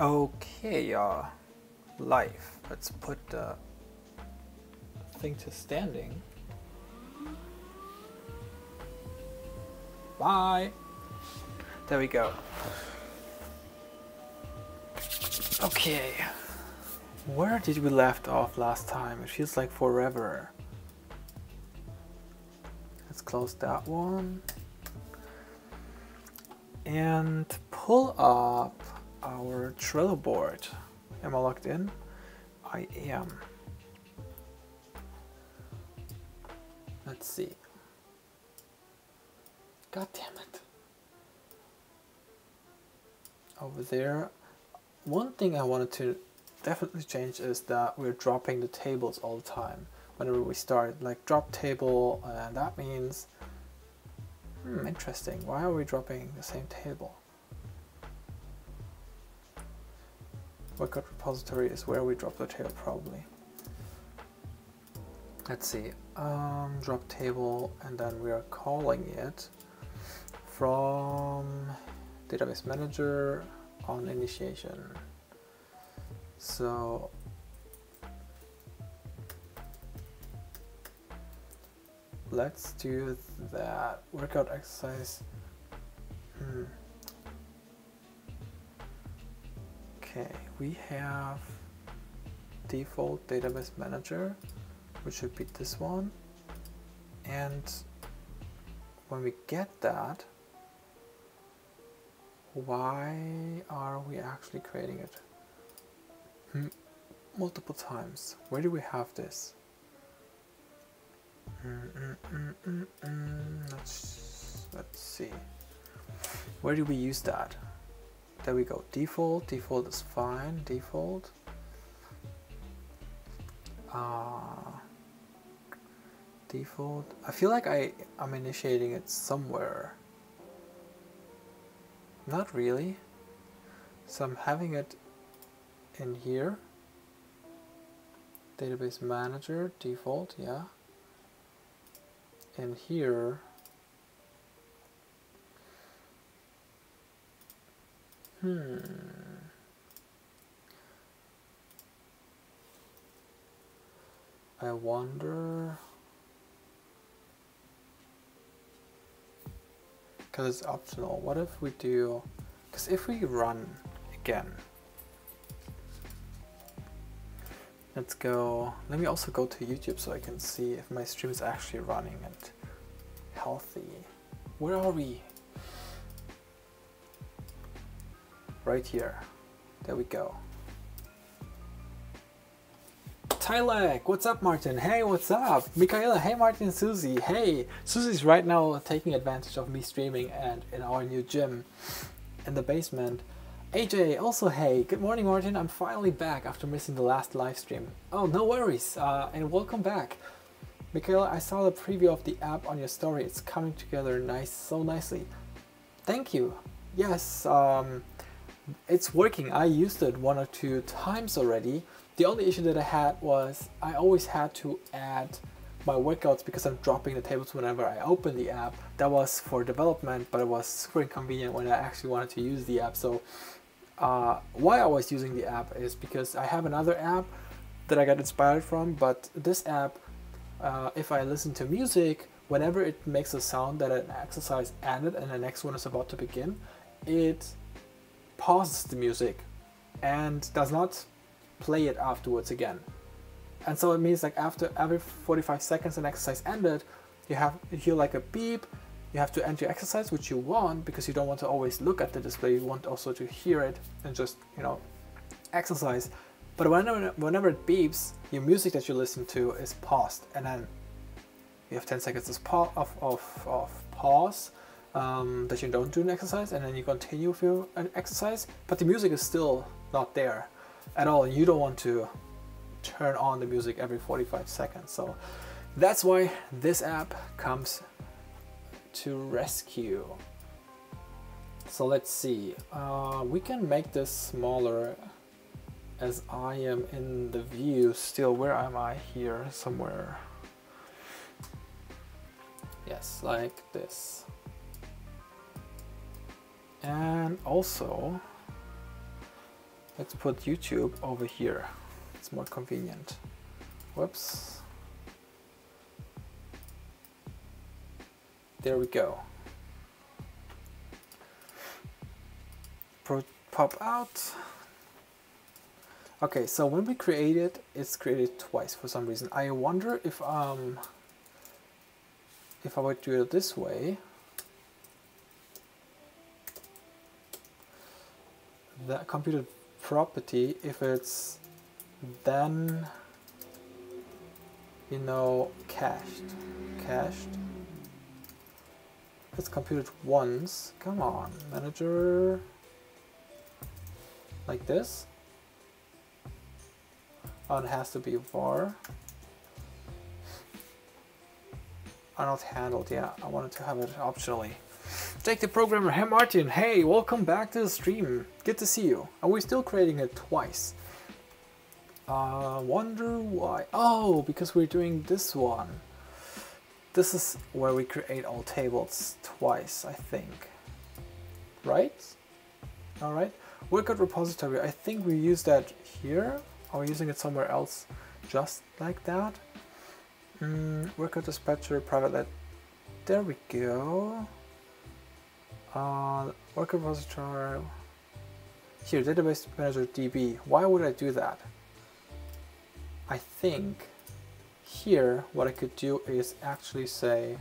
Okay, uh, life. Let's put the thing to standing. Bye. There we go. Okay. Where did we left off last time? It feels like forever. Let's close that one. And pull up our Trello board. Am I logged in? I am. Let's see. God damn it. Over there. One thing I wanted to definitely change is that we're dropping the tables all the time whenever we start. Like drop table, and that means. Hmm, interesting. Why are we dropping the same table? Workout repository is where we drop the table probably. Let's see. Um, drop table, and then we are calling it from database manager on initiation. So let's do that workout exercise. Hmm. Okay, we have default database manager, which should be this one. And when we get that, why are we actually creating it hmm, multiple times? Where do we have this? Mm, mm, mm, let's, let's see. Where do we use that? There we go. Default. Default is fine. Default. Uh, default. I feel like I am initiating it somewhere. Not really. So I'm having it in here. Database manager, default, yeah. And here, hmm. I wonder because it's optional. What if we do, because if we run again, let's go, let me also go to YouTube so I can see if my stream is actually running and healthy. Where are we? Right here. There we go. Tylek, what's up, Martin? Hey, what's up? Michaela, hey, Martin, Susie. Hey, Susie's right now taking advantage of me streaming and in our new gym in the basement. AJ, also hey, good morning, Martin. I'm finally back after missing the last live stream. Oh, no worries, uh, and welcome back. Michaela, I saw the preview of the app on your story. It's coming together nice, so nicely. Thank you. Yes, um, it's working. I used it one or two times already the only issue that I had was I always had to add my workouts because I'm dropping the tables whenever I open the app. That was for development, but it was super inconvenient when I actually wanted to use the app. So uh, why I was using the app is because I have another app that I got inspired from, but this app, uh, if I listen to music, whenever it makes a sound that an exercise ended and the next one is about to begin, it pauses the music and does not play it afterwards again. And so it means like after every 45 seconds an exercise ended, you have you hear like a beep, you have to end your exercise, which you want because you don't want to always look at the display, you want also to hear it and just, you know, exercise. But whenever, whenever it beeps, your music that you listen to is paused and then you have 10 seconds of, of, of pause um, that you don't do an exercise and then you continue with your exercise, but the music is still not there at all. You don't want to turn on the music every 45 seconds. So that's why this app comes to rescue. So let's see, uh, we can make this smaller as I am in the view still. Where am I here? Somewhere. Yes, like this. And also, Let's put YouTube over here. It's more convenient. Whoops. There we go. Pro pop out. Okay, so when we create it, it's created twice for some reason. I wonder if um if I would do it this way. That computed property, if it's then you know cached. Cached. It's computed once. Come on, manager. Like this. Oh, it has to be var. Are not handled, yeah. I wanted to have it optionally. Jake the programmer, hey Martin, hey, welcome back to the stream. Good to see you. Are we still creating it twice? Uh, wonder why. Oh, because we're doing this one. This is where we create all tables twice, I think. Right? Alright. Workout repository, I think we use that here are we using it somewhere else just like that? Mm, workout dispatcher, private let. There we go. Uh, worker repository. Here, database manager DB. Why would I do that? I think here what I could do is actually say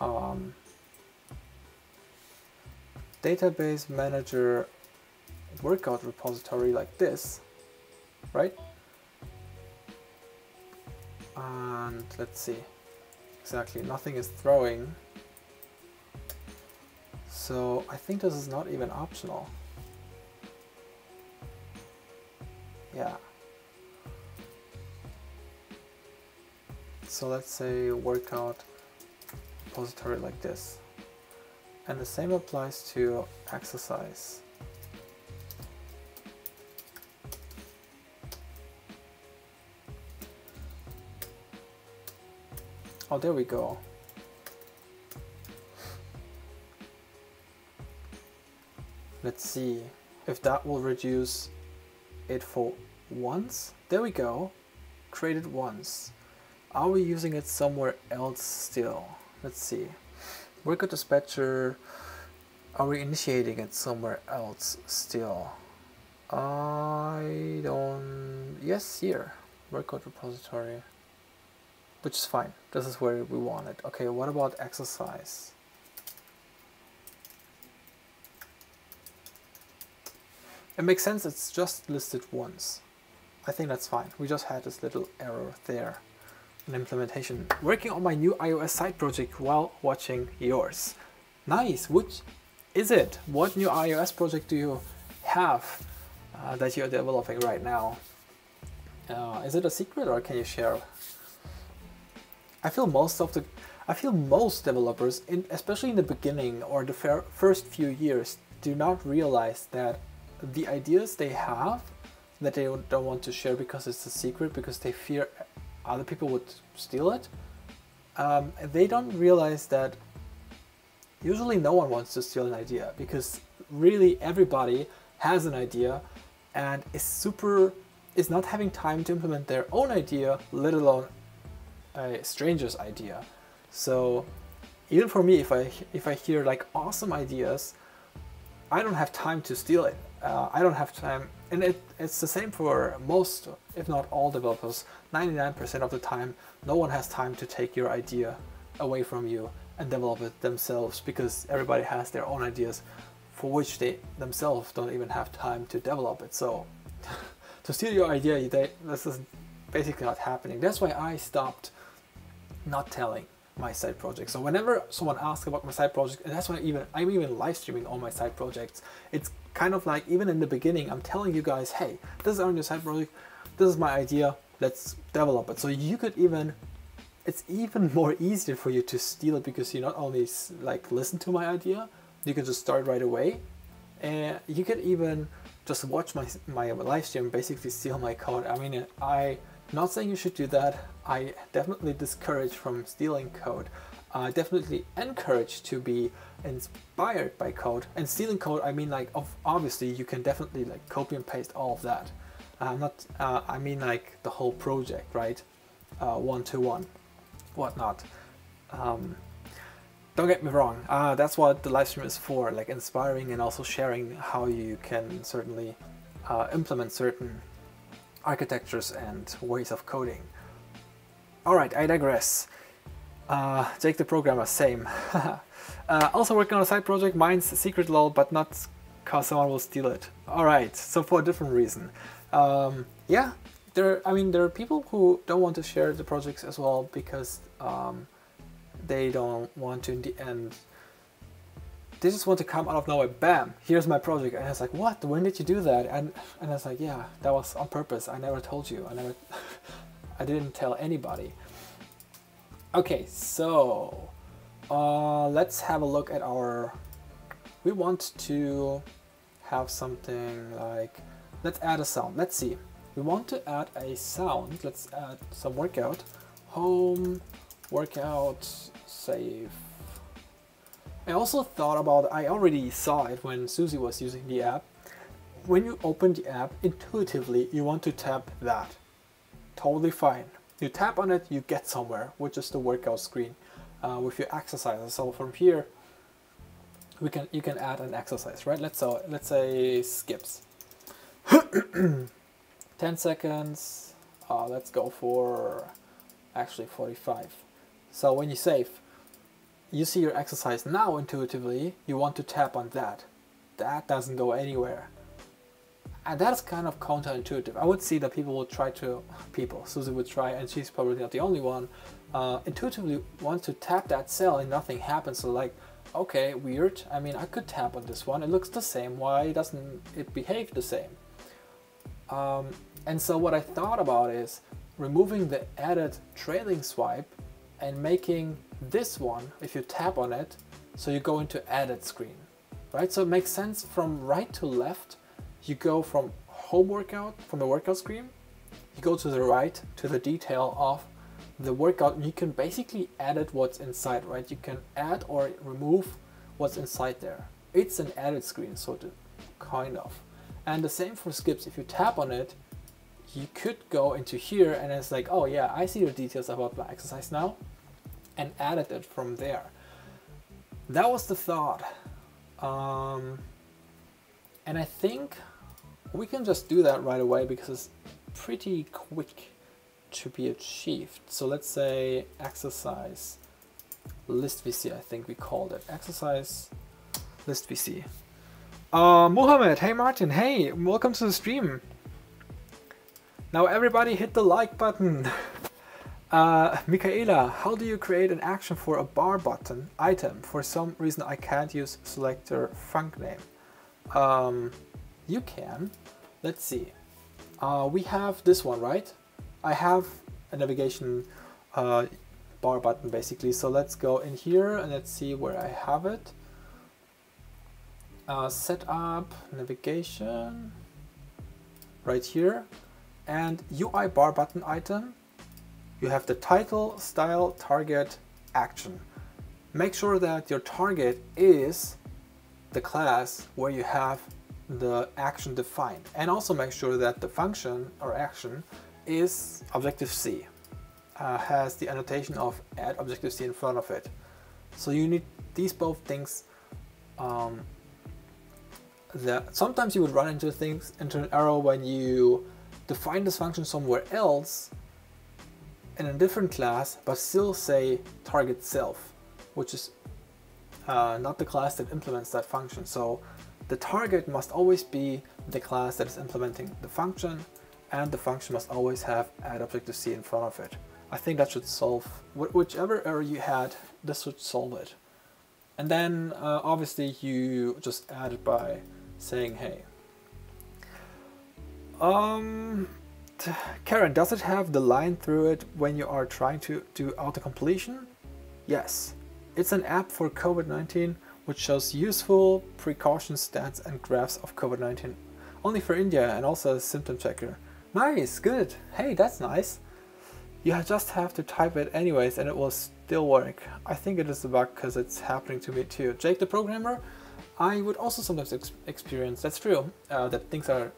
um, database manager workout repository like this right? And let's see. Exactly, nothing is throwing. So I think this is not even optional. Yeah. So let's say workout repository like this. And the same applies to exercise. Oh, there we go. Let's see if that will reduce it for once. There we go. Created once. Are we using it somewhere else still? Let's see. Workout dispatcher. Are we initiating it somewhere else still? I don't... Yes, here. Workout repository which is fine. This is where we want it. Okay, what about exercise? It makes sense, it's just listed once. I think that's fine. We just had this little error there in implementation. Working on my new iOS side project while watching yours. Nice, which is it? What new iOS project do you have uh, that you're developing right now? Uh, is it a secret or can you share I feel most of the I feel most developers, in, especially in the beginning or the first few years, do not realize that the ideas they have that they don't want to share because it's a secret, because they fear other people would steal it, um, they don't realize that usually no one wants to steal an idea because really everybody has an idea and is super is not having time to implement their own idea, let alone a stranger's idea. So even for me, if I if I hear like awesome ideas, I don't have time to steal it. Uh, I don't have time, and it, it's the same for most, if not all developers. 99% of the time, no one has time to take your idea away from you and develop it themselves because everybody has their own ideas for which they themselves don't even have time to develop it. So to steal your idea, they, this is basically not happening. That's why I stopped not telling my side project. So whenever someone asks about my side project, and that's why even I'm even live streaming all my side projects, it's kind of like even in the beginning, I'm telling you guys, hey, this is our new side project, this is my idea, let's develop it. So you could even, it's even more easier for you to steal it because you not only like listen to my idea, you can just start right away, and you could even just watch my my live stream, basically steal my code. I mean, I not saying you should do that. I definitely discourage from stealing code. I definitely encourage to be inspired by code. And stealing code, I mean like, obviously you can definitely like copy and paste all of that. I'm not, uh, I mean like the whole project, right? Uh, one to one, whatnot. Um, don't get me wrong, uh, that's what the live stream is for, like inspiring and also sharing how you can certainly uh, implement certain architectures and ways of coding. Alright, I digress. Uh, Jake the programmer, same. uh, also working on a side project, mine's secret lol, but not cause someone will steal it. Alright, so for a different reason. Um, yeah, there. I mean, there are people who don't want to share the projects as well because um, they don't want to in the end they just want to come out of nowhere bam here's my project and I was like what when did you do that and and I was like yeah that was on purpose I never told you I never I didn't tell anybody. Okay so uh, let's have a look at our we want to have something like let's add a sound. Let's see. We want to add a sound. Let's add some workout. Home workout save. I also thought about, I already saw it when Susie was using the app. When you open the app, intuitively you want to tap that. Totally fine. You tap on it, you get somewhere, which is the workout screen uh, with your exercises. So from here, we can you can add an exercise, right? Let's so let's say skips. 10 seconds. Uh, let's go for actually 45. So when you save, you see your exercise now intuitively, you want to tap on that. That doesn't go anywhere. And that's kind of counterintuitive. I would see that people would try to, people, Susie would try, and she's probably not the only one, uh, intuitively want to tap that cell and nothing happens. So like, okay, weird. I mean, I could tap on this one. It looks the same. Why doesn't it behave the same? Um, and so what I thought about is removing the added trailing swipe and making this one, if you tap on it, so you go into edit screen, right? So it makes sense from right to left, you go from home workout, from the workout screen, you go to the right to the detail of the workout you can basically edit what's inside, right? You can add or remove what's inside there. It's an edit screen, so to kind of. And the same for skips, if you tap on it, you could go into here and it's like, oh yeah, I see the details about my exercise now and added it from there. That was the thought. Um, and I think we can just do that right away because it's pretty quick to be achieved. So let's say exercise list VC, I think we called it. Exercise list VC. Uh, Mohammed, hey Martin, hey, welcome to the stream. Now everybody hit the like button. Uh, Michaela, how do you create an action for a bar button item? For some reason I can't use selector func name. Um, you can. Let's see. Uh, we have this one, right? I have a navigation uh, bar button basically. So let's go in here and let's see where I have it. Uh, setup, navigation, right here. And UI bar button item you have the title, style, target, action. Make sure that your target is the class where you have the action defined and also make sure that the function or action is Objective-C, uh, has the annotation of add Objective-C in front of it. So you need these both things um, that sometimes you would run into things into an error when you define this function somewhere else in a different class, but still say target self, which is uh, not the class that implements that function. So the target must always be the class that is implementing the function, and the function must always have add Objective-C in front of it. I think that should solve, whichever error you had, this should solve it. And then uh, obviously you just add it by saying, hey. Um, Karen, does it have the line through it when you are trying to do auto-completion? Yes. It's an app for COVID-19 which shows useful precaution stats and graphs of COVID-19 only for India and also a symptom checker. Nice, good. Hey, that's nice. You just have to type it anyways and it will still work. I think it is a bug because it's happening to me too. Jake the programmer, I would also sometimes ex experience, that's true, uh, that things are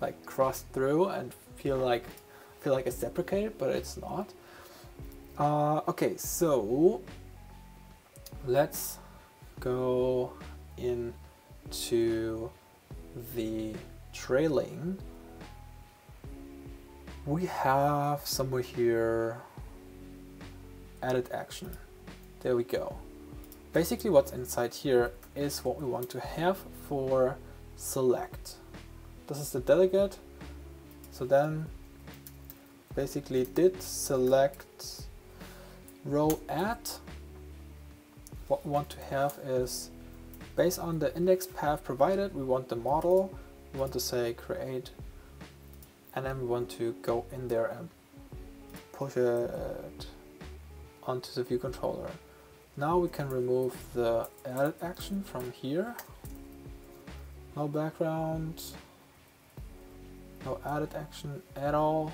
like crossed through and feel like feel like it's deprecated, but it's not. Uh, okay, so let's go into the trailing. We have somewhere here edit action. There we go. Basically what's inside here is what we want to have for select. This is the delegate. So then basically did select row at. What we want to have is based on the index path provided, we want the model, we want to say create, and then we want to go in there and push it onto the view controller. Now we can remove the edit action from here. No background, no edit action at all.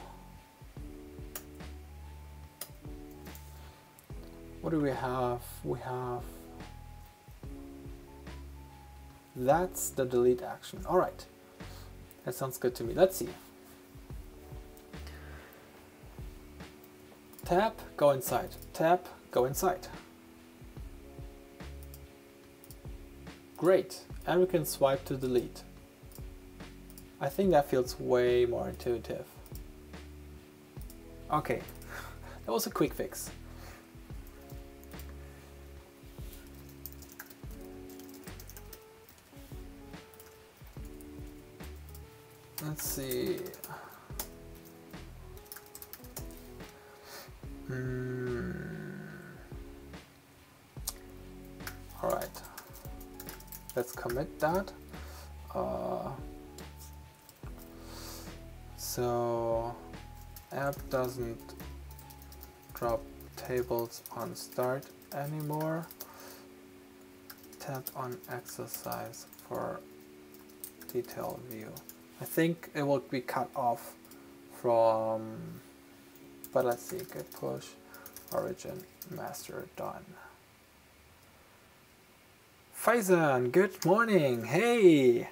What do we have? We have that's the delete action. All right, that sounds good to me. Let's see. Tap, go inside. Tap, go inside. Great, and we can swipe to delete. I think that feels way more intuitive. Okay, that was a quick fix. Let's see. Hmm. All right. Let's commit that. Uh, so app doesn't drop tables on start anymore. Tap on exercise for detail view. I think it will be cut off from, but let's see, git push, origin, master, done. Faizan, good morning, hey!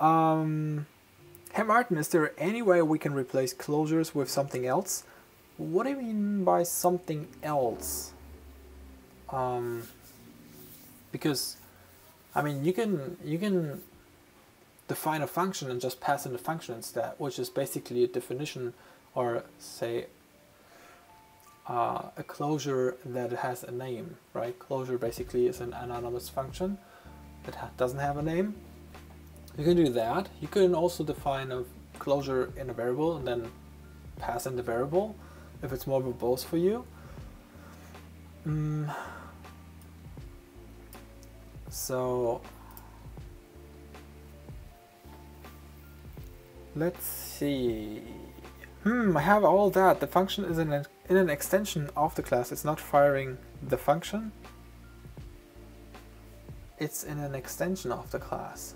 Um, hey Martin, is there any way we can replace closures with something else? What do you mean by something else? Um, because, I mean, you can, you can define a function and just pass in the function instead, which is basically a definition or say uh, a closure that has a name, right? Closure basically is an anonymous function that ha doesn't have a name. You can do that. You can also define a closure in a variable and then pass in the variable if it's more verbose for you. Mm. So Let's see. Hmm, I have all that. The function is in an, in an extension of the class. It's not firing the function. It's in an extension of the class.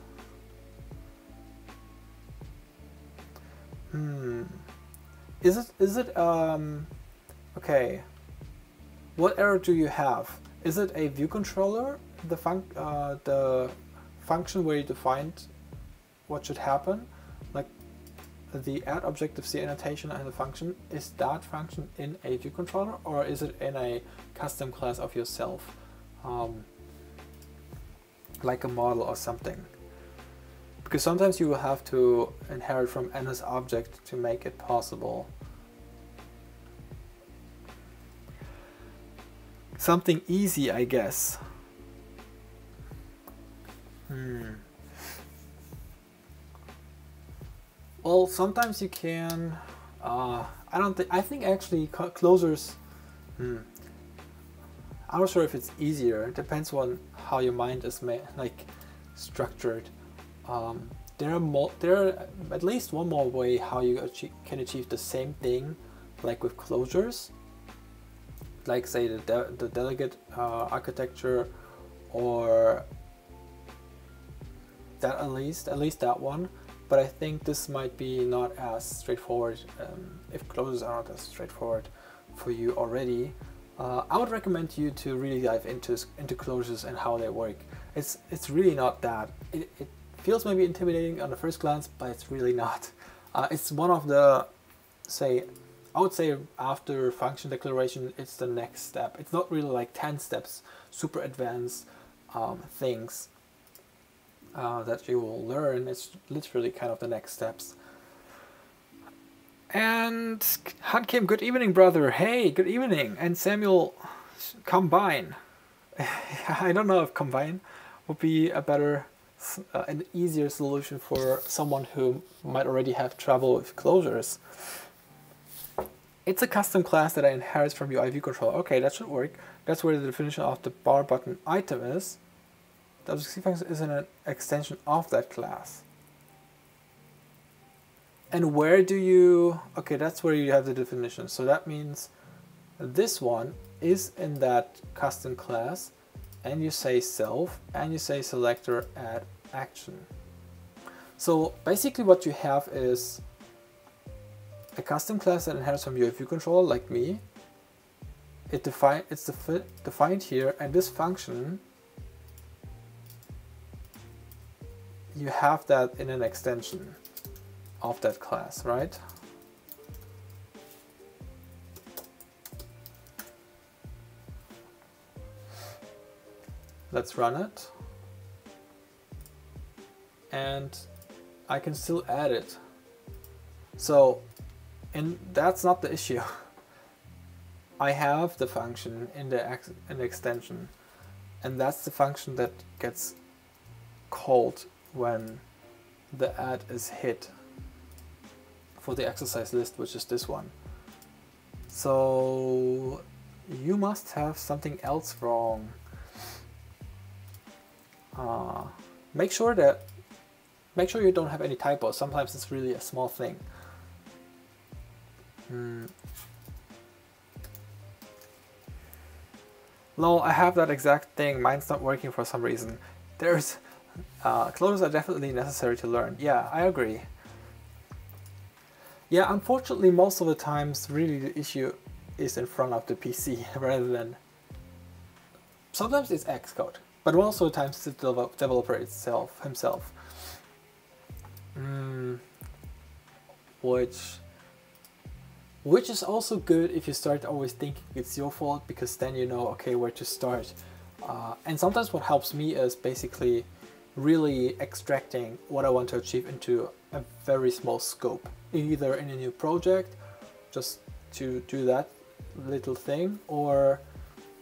Hmm. Is it, is it, um, okay. What error do you have? Is it a view controller, the, func uh, the function where you defined what should happen? The add objective C annotation and the function, is that function in a view controller or is it in a custom class of yourself? Um, like a model or something. Because sometimes you will have to inherit from NS object to make it possible. Something easy, I guess. Hmm. Well, sometimes you can. Uh, I don't think. I think actually closures. Hmm, I'm not sure if it's easier. It depends on how your mind is made, like structured. Um, there are more. There are at least one more way how you achieve, can achieve the same thing, like with closures. Like say the de the delegate uh, architecture, or that at least at least that one but I think this might be not as straightforward um, if closures are not as straightforward for you already uh, I would recommend you to really dive into into closures and how they work. It's it's really not that. It, it feels maybe intimidating on the first glance, but it's really not. Uh, it's one of the, say, I would say after function declaration, it's the next step. It's not really like 10 steps, super advanced um, things uh, that you will learn. It's literally kind of the next steps. And Han Kim, good evening, brother. Hey, good evening. And Samuel, combine. I don't know if combine would be a better, uh, an easier solution for someone who might already have trouble with closures. It's a custom class that I inherit from UI view controller. Okay, that should work. That's where the definition of the bar button item is. The function is an extension of that class. And where do you, okay, that's where you have the definition. So that means this one is in that custom class and you say self and you say selector add action. So basically what you have is a custom class that inherits from your view controller like me. It define, it's defi defined here and this function you have that in an extension of that class, right? Let's run it. And I can still add it. So, and that's not the issue. I have the function in the, in the extension and that's the function that gets called when the add is hit for the exercise list, which is this one. So you must have something else wrong. Uh, make sure that make sure you don't have any typos. Sometimes it's really a small thing. Hmm. Lol, I have that exact thing. Mine's not working for some reason. There's uh, closures are definitely necessary to learn. Yeah, I agree. Yeah, unfortunately, most of the times, really the issue is in front of the PC rather than. Sometimes it's Xcode, but most of the times it's the developer itself himself. Mm, which, which is also good if you start always thinking it's your fault because then you know okay where to start. Uh, and sometimes what helps me is basically really extracting what I want to achieve into a very small scope, either in a new project, just to do that little thing, or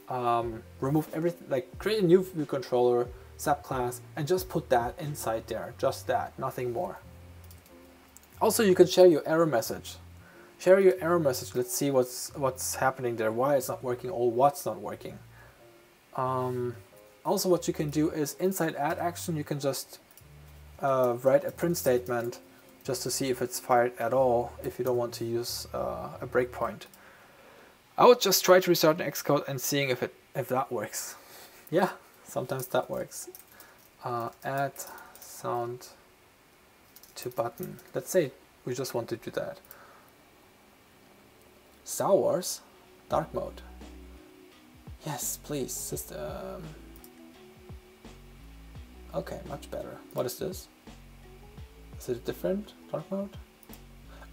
um, remove everything, like create a new view controller subclass and just put that inside there, just that, nothing more. Also, you can share your error message. Share your error message. Let's see what's what's happening there, why it's not working, or what's not working. Um, also what you can do is inside add action you can just uh, write a print statement just to see if it's fired at all if you don't want to use uh, a breakpoint. I would just try to restart an Xcode and seeing if it if that works. Yeah, sometimes that works. Uh, add sound to button. Let's say we just want to do that. Star Wars dark mode. Yes, please, system. Okay, much better. What is this? Is it different dark mode?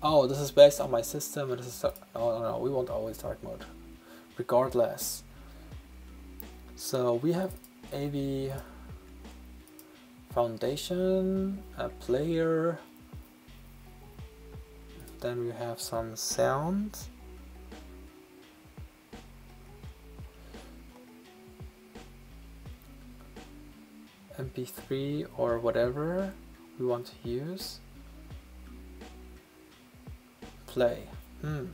Oh, this is based on my system and this is... Oh, no, no, we want always dark mode. Regardless. So we have AV foundation, a player, then we have some sound mp3 or whatever we want to use. Play. Hmm.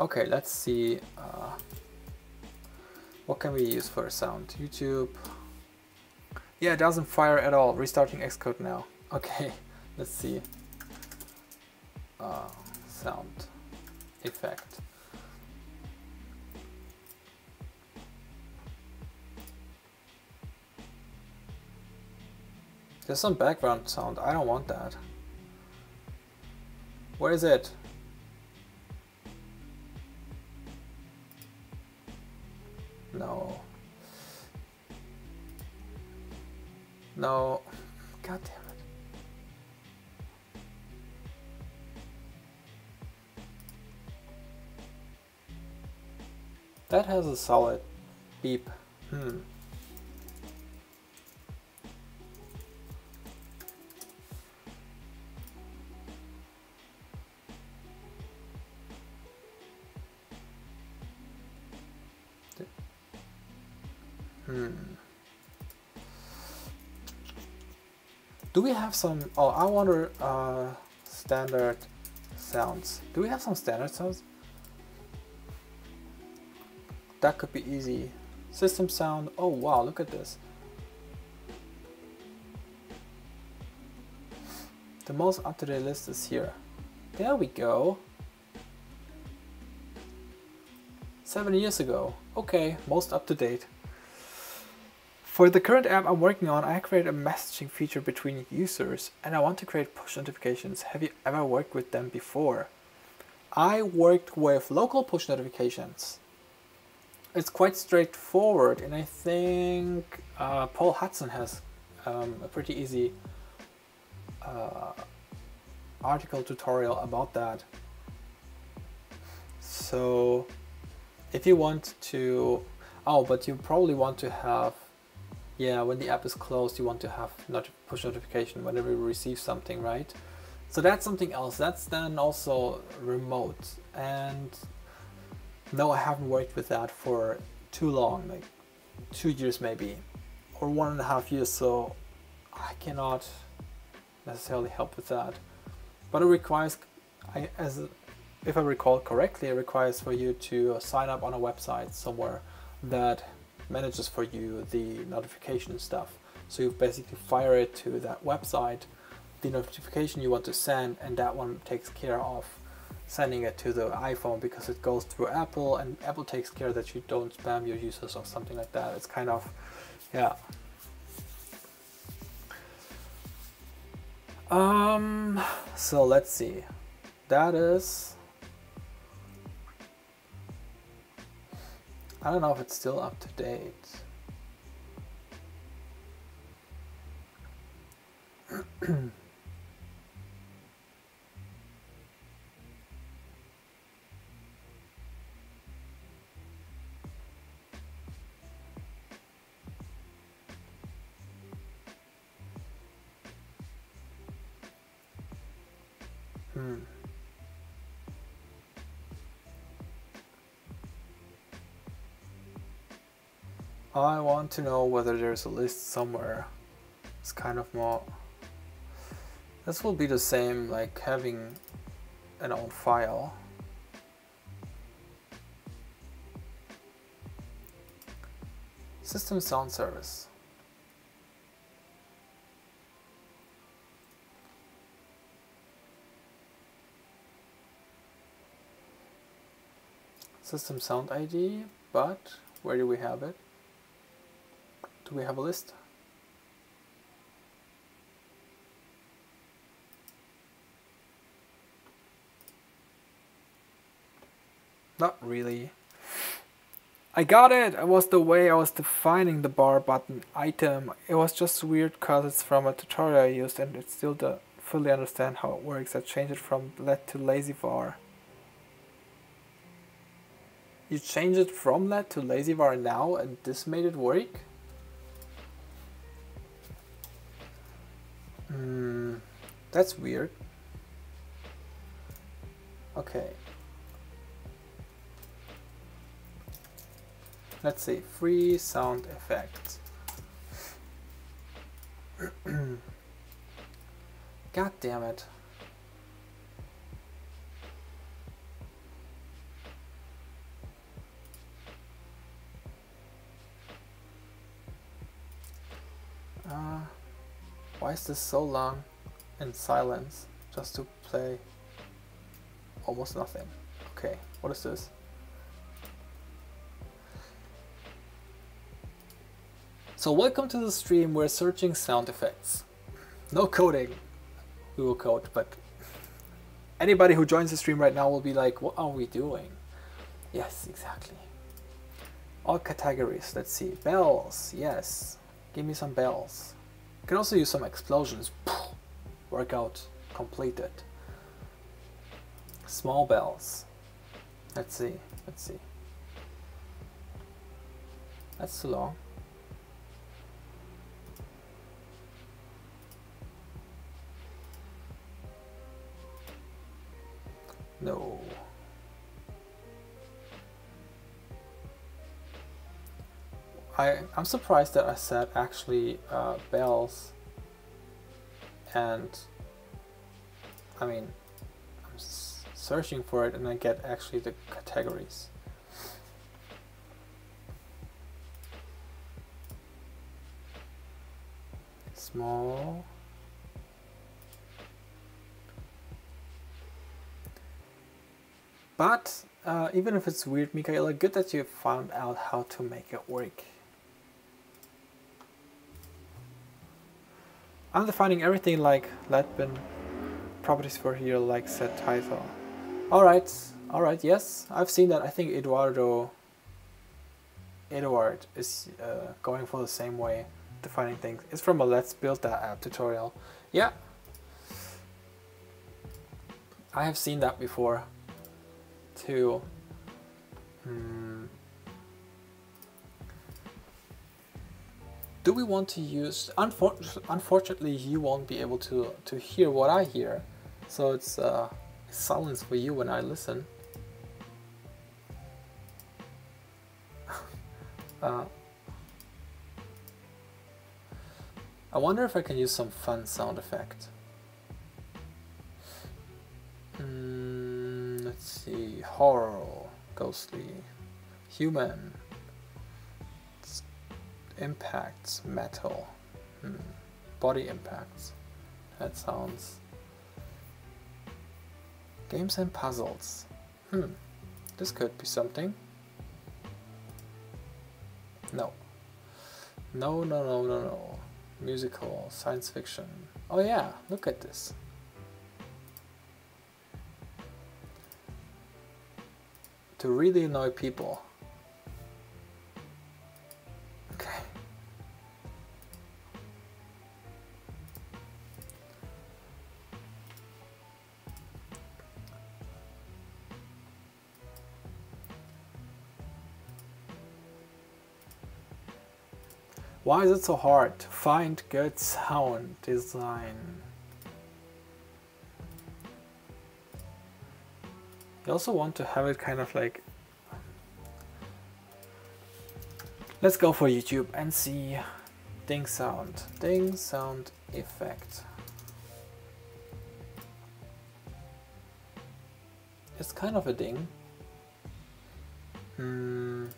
Okay, let's see. Uh, what can we use for sound? YouTube. Yeah, it doesn't fire at all. Restarting Xcode now. Okay, let's see. Uh, sound effect. There's some background sound. I don't want that. Where is it? No. No. God damn it. That has a solid beep. Hmm. Hmm. Do we have some, oh, I wonder, uh, standard sounds. Do we have some standard sounds? That could be easy. System sound, oh wow, look at this. The most up-to-date list is here. There we go. Seven years ago. Okay, most up-to-date. For the current app I'm working on, I created a messaging feature between users and I want to create push notifications. Have you ever worked with them before? I worked with local push notifications. It's quite straightforward and I think uh, Paul Hudson has um, a pretty easy uh, article tutorial about that. So if you want to, oh, but you probably want to have yeah, when the app is closed, you want to have not push notification whenever you receive something, right? So that's something else. That's then also remote. And no, I haven't worked with that for too long, like two years maybe, or one and a half years. So I cannot necessarily help with that. But it requires, I, as if I recall correctly, it requires for you to sign up on a website somewhere that manages for you the notification stuff. So you basically fire it to that website, the notification you want to send, and that one takes care of sending it to the iPhone because it goes through Apple and Apple takes care that you don't spam your users or something like that. It's kind of, yeah. Um, so let's see. That is I don't know if it's still up to date. I want to know whether there's a list somewhere. It's kind of more... This will be the same like having an own file. System sound service. System sound ID, but where do we have it? Do we have a list? Not really. I got it! It was the way I was defining the bar button item. It was just weird because it's from a tutorial I used and it still don't fully understand how it works. I changed it from let to lazy var. You changed it from let to lazy var now and this made it work? Hmm, that's weird. Okay. Let's say free sound effects. God damn it. Uh, why is this so long in silence just to play almost nothing? Okay, what is this? So welcome to the stream, we're searching sound effects. No coding, we will code, but anybody who joins the stream right now will be like, what are we doing? Yes, exactly. All categories, let's see. Bells, yes. Give me some bells. Can also use some explosions. Workout completed. Small bells. Let's see, let's see. That's too long. No. I, I'm surprised that I said actually uh, bells and I mean I'm searching for it and I get actually the categories. Small But uh, even if it's weird, Michaela, good that you found out how to make it work. I'm defining everything like let bin properties for here like set title. Alright, alright, yes, I've seen that. I think Eduardo Eduard is uh, going for the same way, defining things. It's from a Let's Build That App tutorial. Yeah, I have seen that before too. Hmm. Do we want to use? Unfor unfortunately, you won't be able to to hear what I hear, so it's uh, silence for you when I listen. uh, I wonder if I can use some fun sound effect. Mm, let's see, horror, ghostly, human, impacts, metal, hmm. body impacts. That sounds. Games and puzzles. Hmm, this could be something. No. No, no, no, no, no. Musical, science fiction. Oh yeah, look at this. To really annoy people. Why is it so hard to find good sound design? You also want to have it kind of like... Let's go for YouTube and see ding sound. Ding sound effect. It's kind of a ding. Hmm.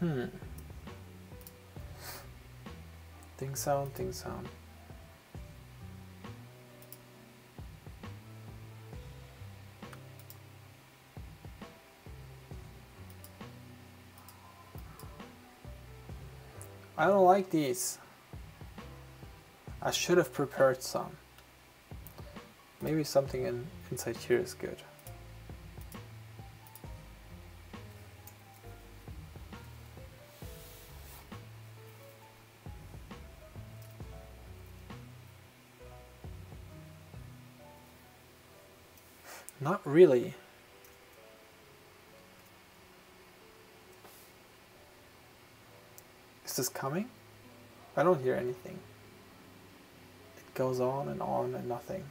Hmm. Ding sound, ding sound. I don't like these. I should have prepared some. Maybe something in, inside here is good. Not really. Is this coming? I don't hear anything. It goes on and on and nothing.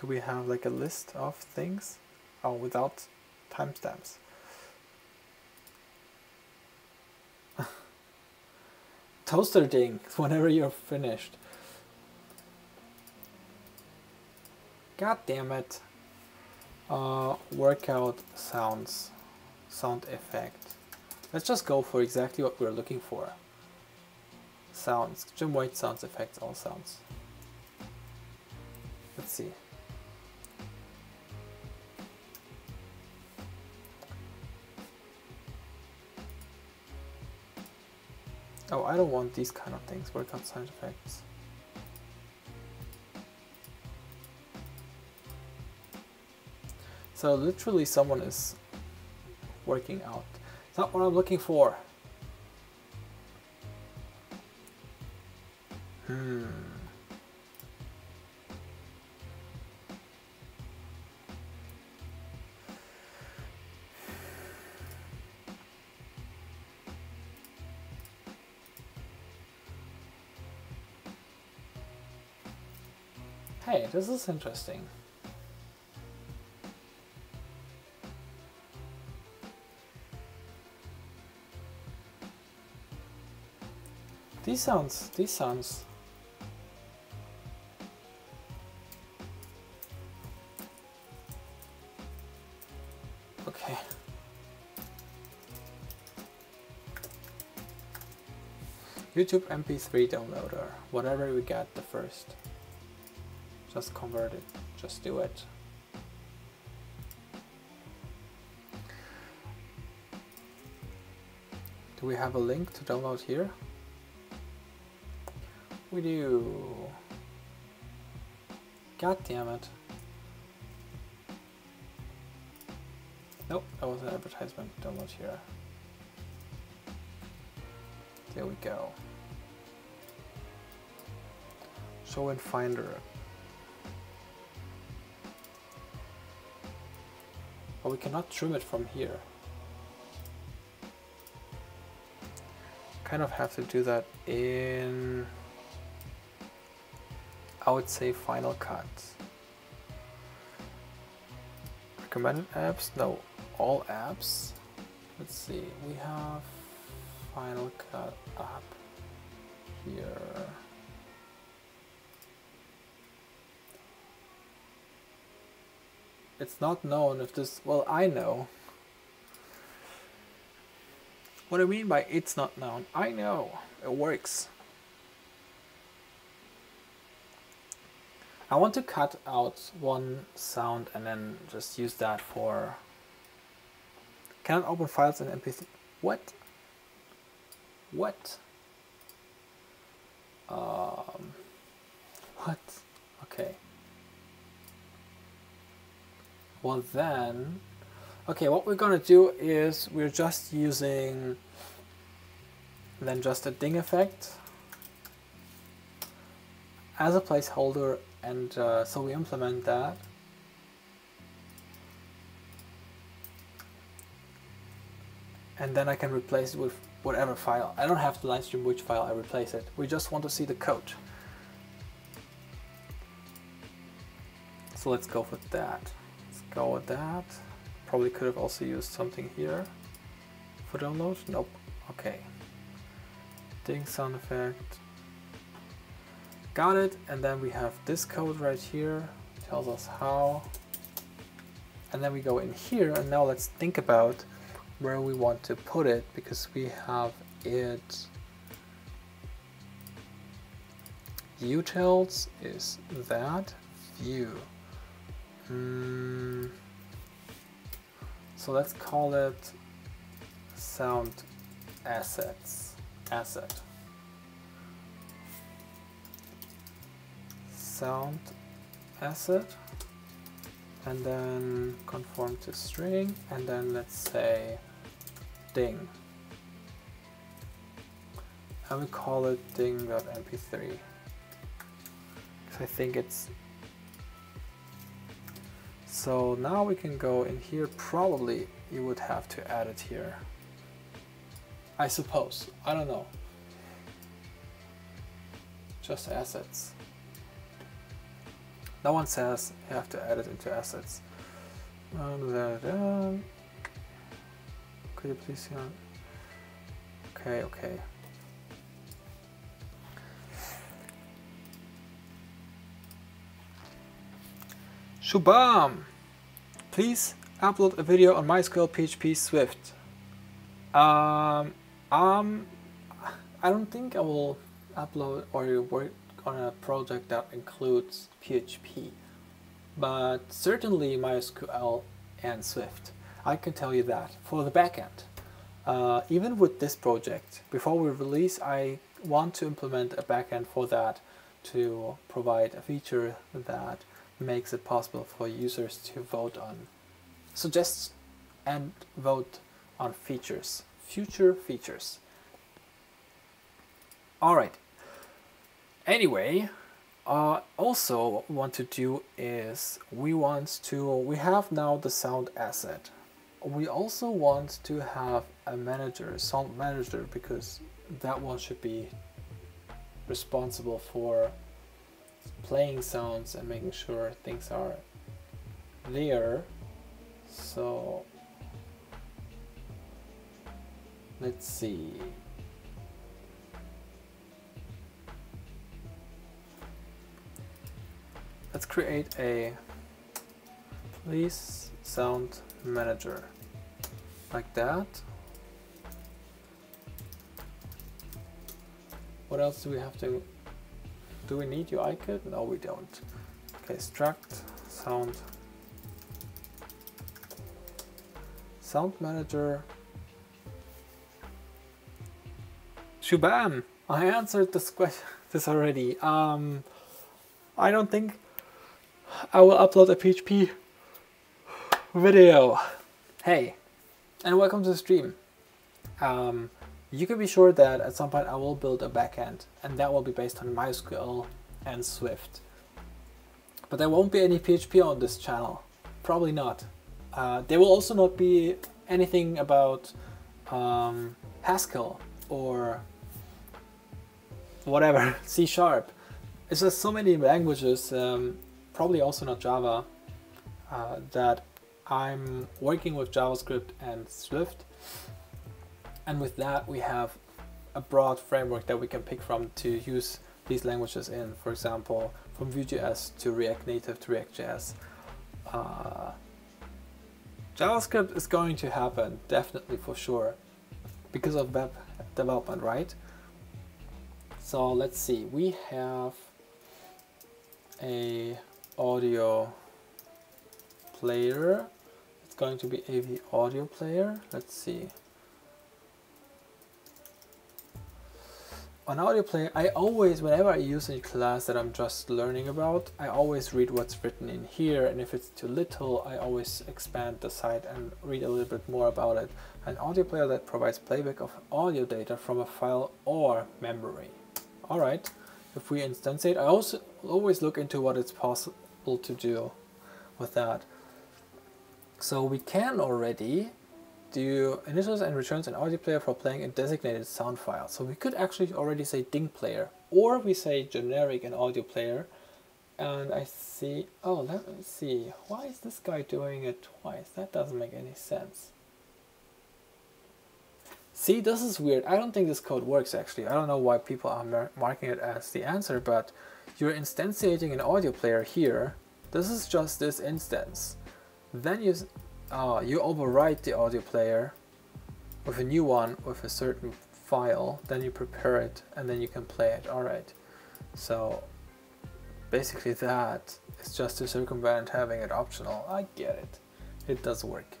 Do we have like a list of things? Oh, without timestamps. Toaster ding whenever you're finished. God damn it. Uh, workout sounds, sound effect. Let's just go for exactly what we're looking for. sounds. Jim White sounds affects all sounds. Let's see. Oh, I don't want these kind of things. Work on sound effects. So literally someone is working out. It's not what I'm looking for. Hmm. This is interesting. These sounds, these sounds. Okay. YouTube MP3 downloader, whatever we get the first. Just convert it, just do it. Do we have a link to download here? We do. God damn it. Nope, that was an advertisement. Download here. There we go. Show in Finder. But we cannot trim it from here. Kind of have to do that in I would say Final Cut. Recommended apps? No, all apps. Let's see, we have Final Cut app It's not known if this, well, I know. What I mean by it's not known, I know, it works. I want to cut out one sound and then just use that for cannot open files in MP3 what? What? Um what okay well then okay what we're gonna do is we're just using then just a ding effect as a placeholder and uh, so we implement that and then I can replace it with whatever file. I don't have to live stream which file I replace it. We just want to see the code. So let's go with that. Go with that. Probably could have also used something here for download. Nope. Okay. Ding sound effect. Got it, and then we have this code right here, tells us how. And then we go in here, and now let's think about where we want to put it, because we have it utils is that view. Mm. So let's call it sound assets asset. sound asset and then conform to string and then let's say ding and we call it ding.mp3 because I think it's so now we can go in here probably you would have to add it here I suppose I don't know just assets no one says you have to add it into assets. Um, Could you please? Okay, okay. Shubham! Please upload a video on MySQL PHP Swift. Um, um, I don't think I will upload or work on a project that includes PHP, but certainly MySQL and Swift. I can tell you that for the backend. Uh, even with this project, before we release, I want to implement a backend for that to provide a feature that makes it possible for users to vote on, suggest and vote on features, future features. Alright. Anyway, uh, also what we want to do is we want to, we have now the sound asset. We also want to have a manager, sound manager, because that one should be responsible for playing sounds and making sure things are there. So let's see. Let's create a please sound manager like that. What else do we have to do we need UIKit? No, we don't. Okay, struct sound sound manager. Shubham, I answered this question this already. Um, I don't think I will upload a PHP video. Hey, and welcome to the stream. Um, you can be sure that at some point I will build a backend and that will be based on MySQL and Swift. But there won't be any PHP on this channel. Probably not. Uh, there will also not be anything about um, Haskell or whatever, C Sharp. It's just so many languages um, probably also not Java, uh, that I'm working with JavaScript and Swift. And with that, we have a broad framework that we can pick from to use these languages in. For example, from Vue.js to React Native to React.js. Uh, JavaScript is going to happen, definitely for sure, because of web development, right? So let's see, we have a audio player. It's going to be AV audio player. Let's see. On audio player, I always, whenever I use a class that I'm just learning about, I always read what's written in here. And if it's too little, I always expand the site and read a little bit more about it. An audio player that provides playback of audio data from a file or memory. All right. If we instantiate, I also always look into what it's possible to do with that. So we can already do initials and returns an audio player for playing a designated sound file. So we could actually already say ding player or we say generic and audio player and I see, oh, let me see, why is this guy doing it twice? That doesn't make any sense. See, this is weird. I don't think this code works actually. I don't know why people are marking it as the answer, but you're instantiating an audio player here. This is just this instance. Then you, uh, you overwrite the audio player with a new one with a certain file. Then you prepare it and then you can play it. All right. So basically that is just to circumvent having it optional. I get it. It does work.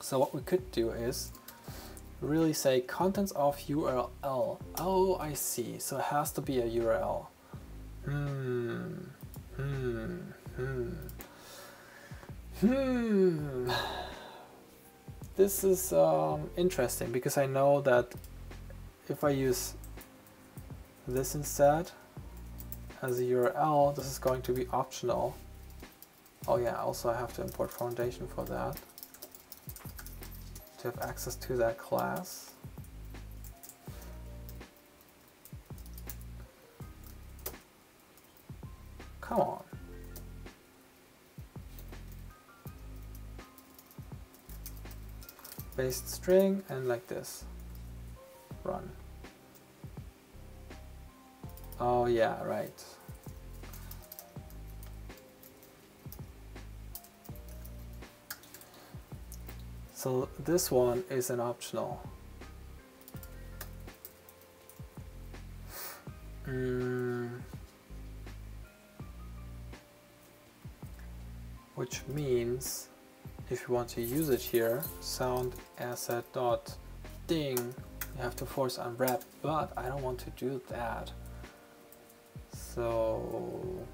So what we could do is really say contents of URL. Oh, I see. So it has to be a URL. Hmm. Hmm. Hmm. Hmm. This is um, interesting because I know that if I use this instead as a URL, this is going to be optional. Oh yeah, also I have to import foundation for that to have access to that class. Based string and like this. Run. Oh yeah, right. So this one is an optional. Mm. Which means if you want to use it here, sound asset dot ding, you have to force unwrap, but I don't want to do that. So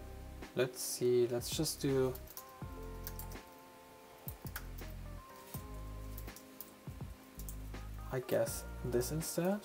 let's see, let's just do I guess this instead.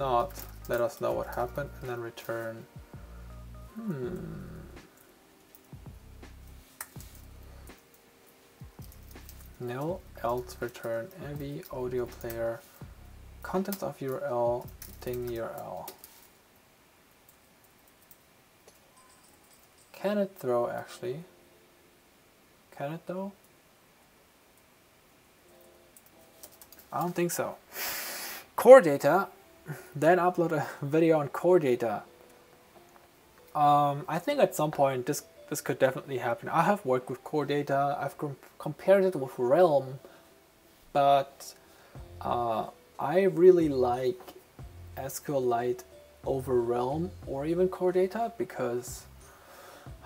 Not let us know what happened and then return. Hmm. Nil else return. AV audio player. Contents of url ding url can it throw actually? Can it though? I don't think so. Core data, then upload a video on core data. Um, I think at some point this this could definitely happen. I have worked with core data. I've com compared it with Realm, but uh, I really like SQLite over Realm or even core data because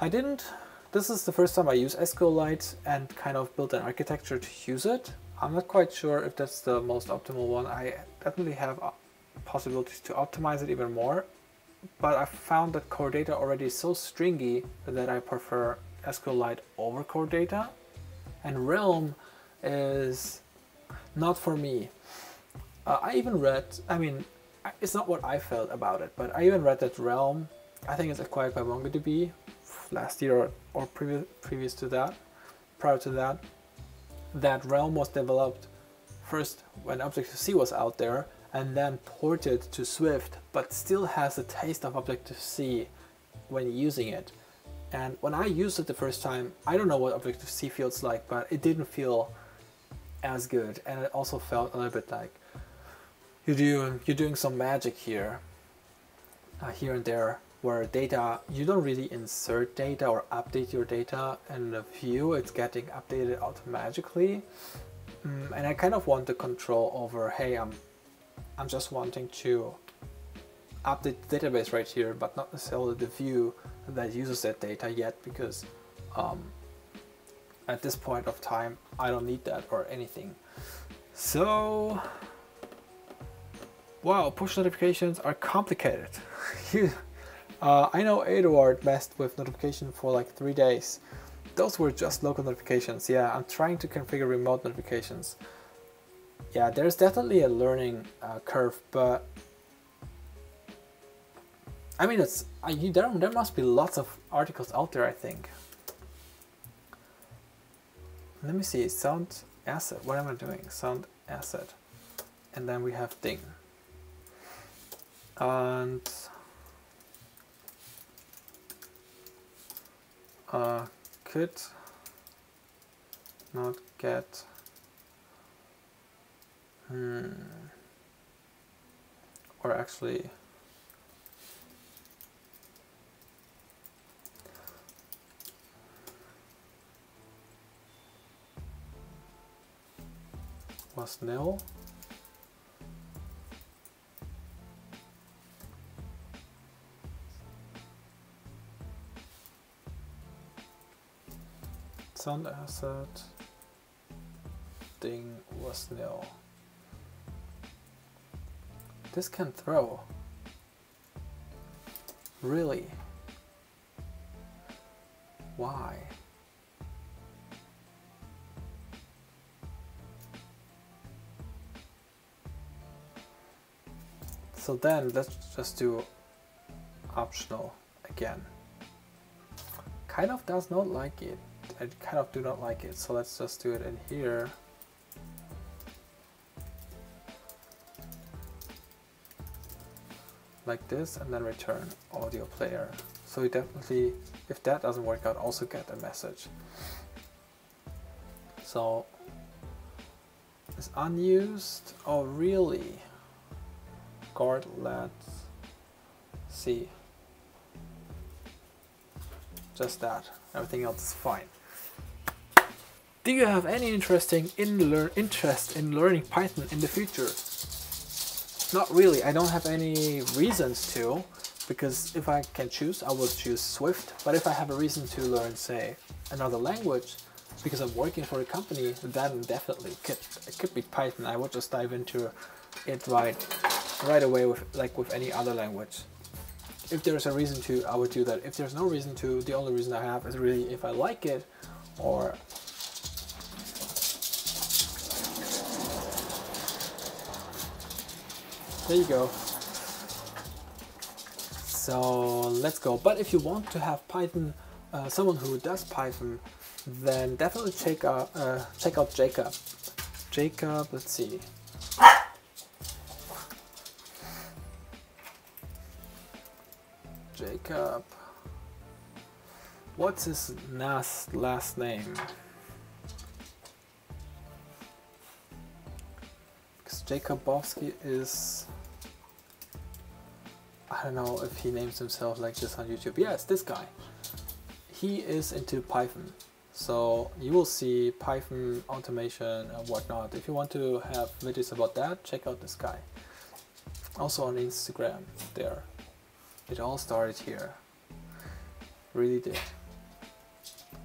I didn't. This is the first time I use SQLite and kind of built an architecture to use it. I'm not quite sure if that's the most optimal one. I definitely have possibilities to optimize it even more, but I found that core data already is so stringy that I prefer SQLite over core data. And Realm is not for me. Uh, I even read, I mean, it's not what I felt about it, but I even read that Realm, I think it's acquired by MongoDB last year or, or previous, previous to that, prior to that that realm was developed first when Objective-C was out there and then ported to Swift, but still has a taste of Objective-C when using it. And when I used it the first time, I don't know what Objective-C feels like, but it didn't feel as good. And it also felt a little bit like you're doing, you're doing some magic here, uh, here and there where data, you don't really insert data or update your data in the view, it's getting updated automatically. Mm, and I kind of want the control over, hey, I'm, I'm just wanting to update the database right here, but not necessarily the view that uses that data yet, because um, at this point of time, I don't need that or anything. So, wow, push notifications are complicated. Uh, I know Eduard messed with notification for like three days. Those were just local notifications. Yeah, I'm trying to configure remote notifications. Yeah, there's definitely a learning uh, curve, but I mean, it's I, there. There must be lots of articles out there. I think. Let me see. Sound asset. What am I doing? Sound asset, and then we have ding. And uh, could not get hmm, or actually was nil sound asset thing was nil. This can throw. Really? Why? So then let's just do optional again. Kind of does not like it. I kind of do not like it, so let's just do it in here. Like this, and then return audio player. So you definitely, if that doesn't work out, also get a message. So it's unused. Oh, really? Guard, let's see. Just that. Everything else is fine. Do you have any interesting in interest in learning Python in the future? Not really. I don't have any reasons to, because if I can choose, I will choose Swift. But if I have a reason to learn, say, another language, because I'm working for a company, then definitely could it could be Python. I would just dive into it right right away with like with any other language. If there's a reason to, I would do that. If there's no reason to, the only reason I have is really if I like it or there you go. So let's go. But if you want to have Python, uh, someone who does Python then definitely check out uh, check out Jacob. Jacob, let's see. Jacob. What's his last last name? Because Jacobowski is don't know if he names himself like this on YouTube. Yes, this guy. He is into Python. So you will see Python automation and whatnot. If you want to have videos about that, check out this guy. Also on Instagram there. It all started here. Really did.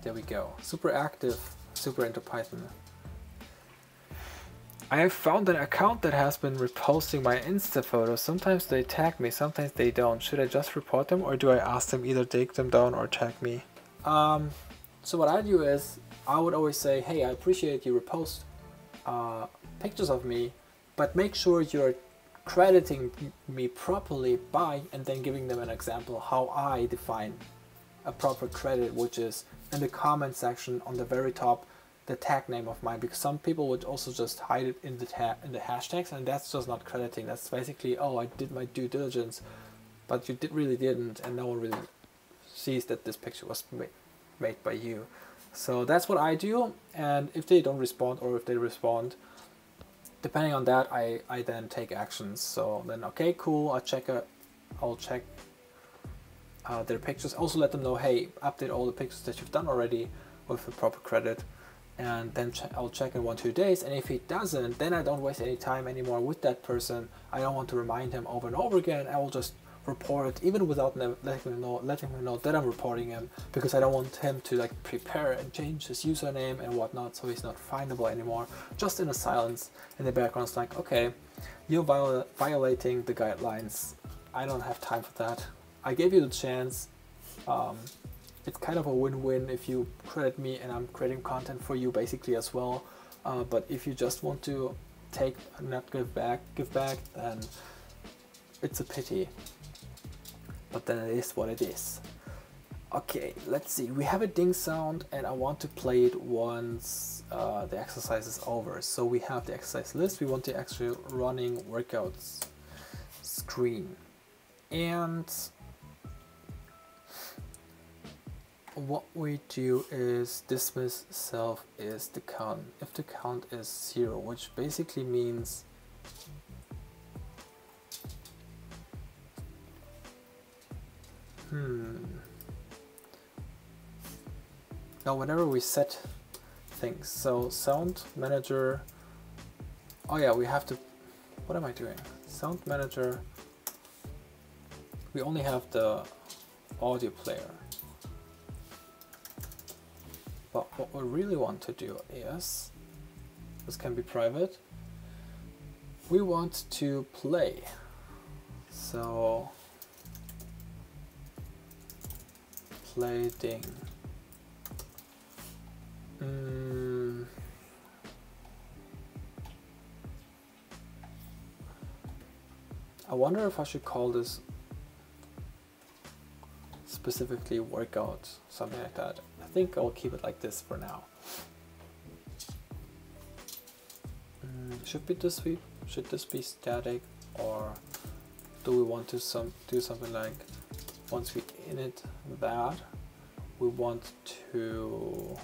There we go. Super active, super into Python. I have found an account that has been reposting my Insta photos. Sometimes they tag me, sometimes they don't. Should I just report them or do I ask them either take them down or tag me? Um, so what I do is I would always say, hey, I appreciate you repost uh, pictures of me, but make sure you're crediting me properly by and then giving them an example how I define a proper credit, which is in the comment section on the very top the tag name of mine because some people would also just hide it in the tag in the hashtags and that's just not crediting that's basically oh I did my due diligence but you did really didn't and no one really sees that this picture was made made by you. So that's what I do, and if they don't respond or if they respond, depending on that, I, I then take actions. So then, okay, cool, I'll check, a, I'll check uh, their pictures. Also let them know, hey, update all the pictures that you've done already with the proper credit. And then ch I'll check in one, two days. And if he doesn't, then I don't waste any time anymore with that person. I don't want to remind him over and over again. I will just report it even without letting him know letting him know that I'm reporting him because I don't want him to like prepare and change his username and whatnot so he's not findable anymore just in a silence in the background it's like okay you're viol violating the guidelines I don't have time for that I gave you the chance um, it's kind of a win-win if you credit me and I'm creating content for you basically as well uh, but if you just want to take not give back give back then it's a pity but then it is what it is. Okay, let's see. We have a ding sound and I want to play it once uh, the exercise is over. So we have the exercise list. We want the actual running workouts screen. And what we do is dismiss self is the count. If the count is zero, which basically means Hmm. Now whenever we set things, so sound manager, oh yeah, we have to, what am I doing? Sound manager, we only have the audio player. But what we really want to do is, this can be private, we want to play. So plating. Mm. I wonder if I should call this specifically workout, something like that. I think I'll keep it like this for now. Mm, should be this be should this be static or do we want to some do something like once we init that, we want to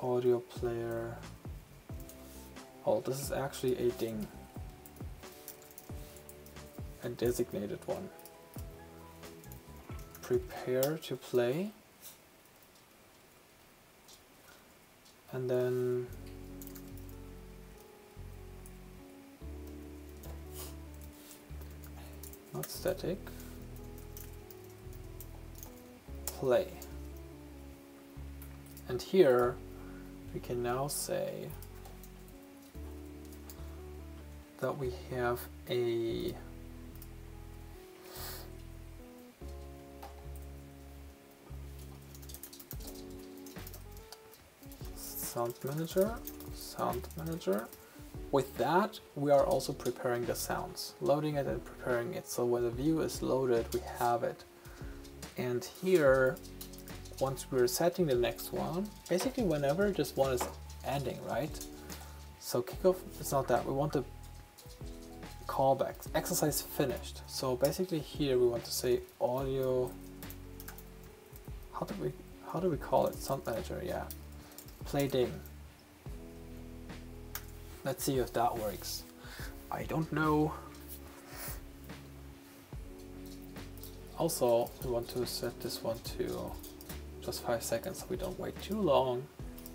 audio player. Oh, this is actually a ding. A designated one. Prepare to play. And then not static play and here we can now say that we have a sound manager sound manager. With that we are also preparing the sounds loading it and preparing it. So when the view is loaded we have it. And here once we're setting the next one basically whenever this one is ending right? So kickoff it's not that we want the callbacks exercise finished. So basically here we want to say audio how do we how do we call it? Sound manager yeah play ding let's see if that works. I don't know. Also we want to set this one to just five seconds so we don't wait too long.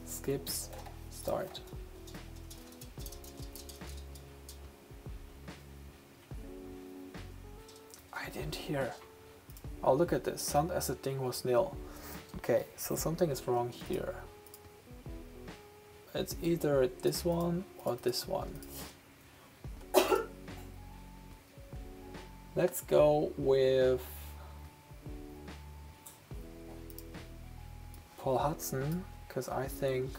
Skips. Start. I didn't hear. Oh look at this. Sound as a ding was nil. Okay so something is wrong here it's either this one or this one. Let's go with Paul Hudson because I think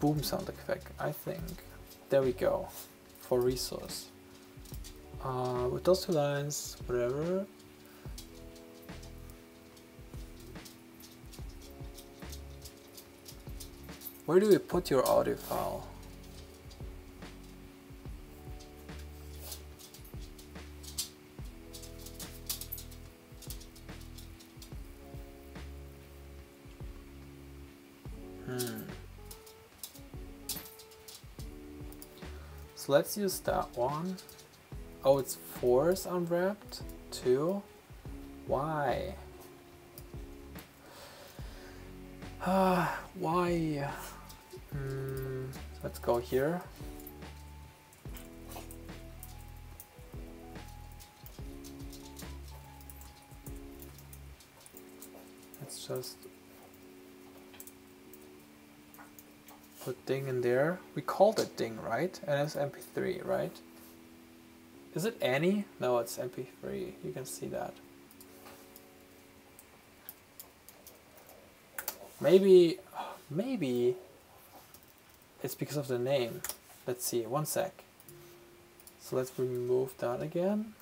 boom sound effect I think. There we go. For resource. Uh, with those two lines whatever where do we put your audio file Hmm. So let's use that one. Oh, it's force unwrapped too? Why? Ah, why? Hmm, let's go here. Let's just put ding in there. We called it ding, right? And it's MP3, right? Is it any? No, it's MP3. You can see that. Maybe, maybe it's because of the name. Let's see, one sec. So let's remove that again.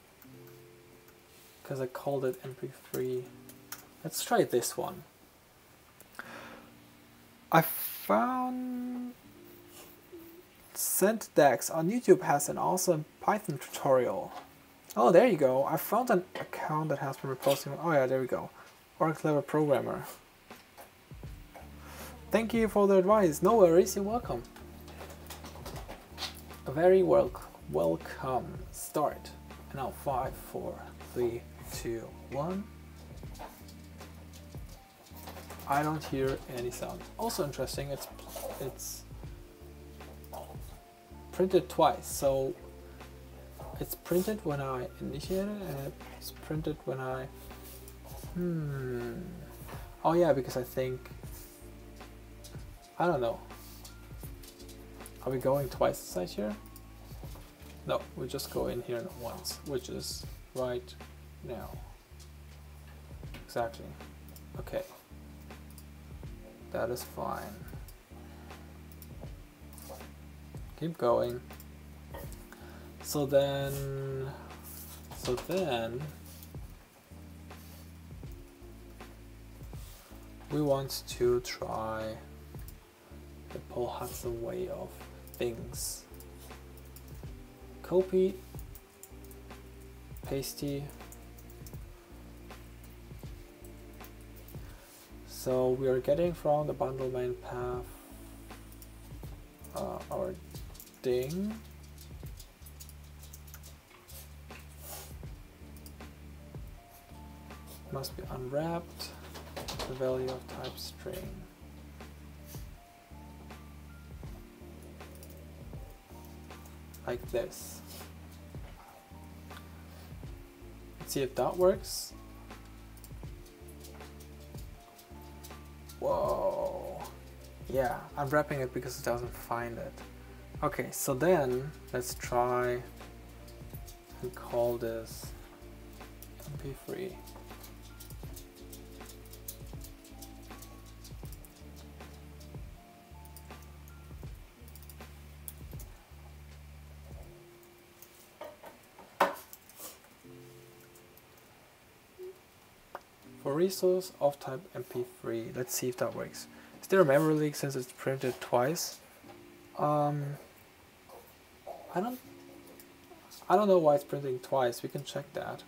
Because I called it MP3. Let's try this one. I found sentdex on YouTube has an awesome Python tutorial. Oh, there you go. I found an account that has been reposting. Oh yeah, there we go. Or a clever programmer. Thank you for the advice. No worries, you're welcome. Very wel welcome start. And now five, four, three, two, one. I don't hear any sound. Also interesting, it's it's printed twice. So it's printed when I initiate it and it's printed when I hmm oh yeah because I think I don't know. Are we going twice the size here? No we just go in here once which is right now. Exactly. Okay. That is fine. Keep going. So then, so then, we want to try the Paul Hudson way of things. Copy, pasty, So we are getting from the bundle main path uh, our ding. Must be unwrapped. The value of type string like this. See if that works. Whoa. Yeah I'm wrapping it because it doesn't find it. Okay so then let's try and call this mp3 For resource of type mp3, let's see if that works. Is there a memory leak since it's printed twice? Um, I don't, I don't know why it's printing twice. We can check that.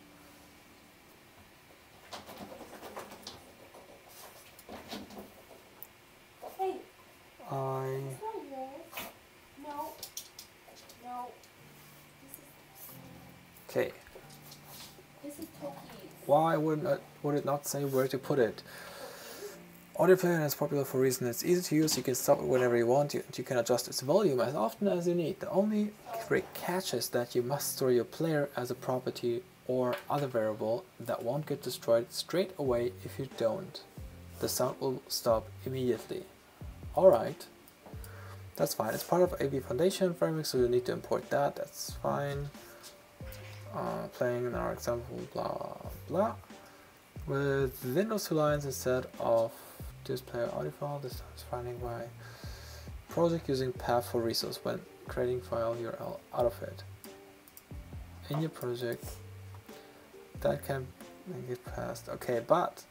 Not say where to put it? Audio player is popular for a reason. It's easy to use. You can stop it whenever you want. You, you can adjust its volume as often as you need. The only catch is that you must store your player as a property or other variable that won't get destroyed straight away if you don't. The sound will stop immediately. Alright, that's fine. It's part of AV Foundation framework, so you need to import that. That's fine. Uh, playing in our example, blah blah. With Windows 2 lines instead of display audio file, this is finding my project using path for resource when creating file URL out of it. In your project, that can make it passed. Okay, but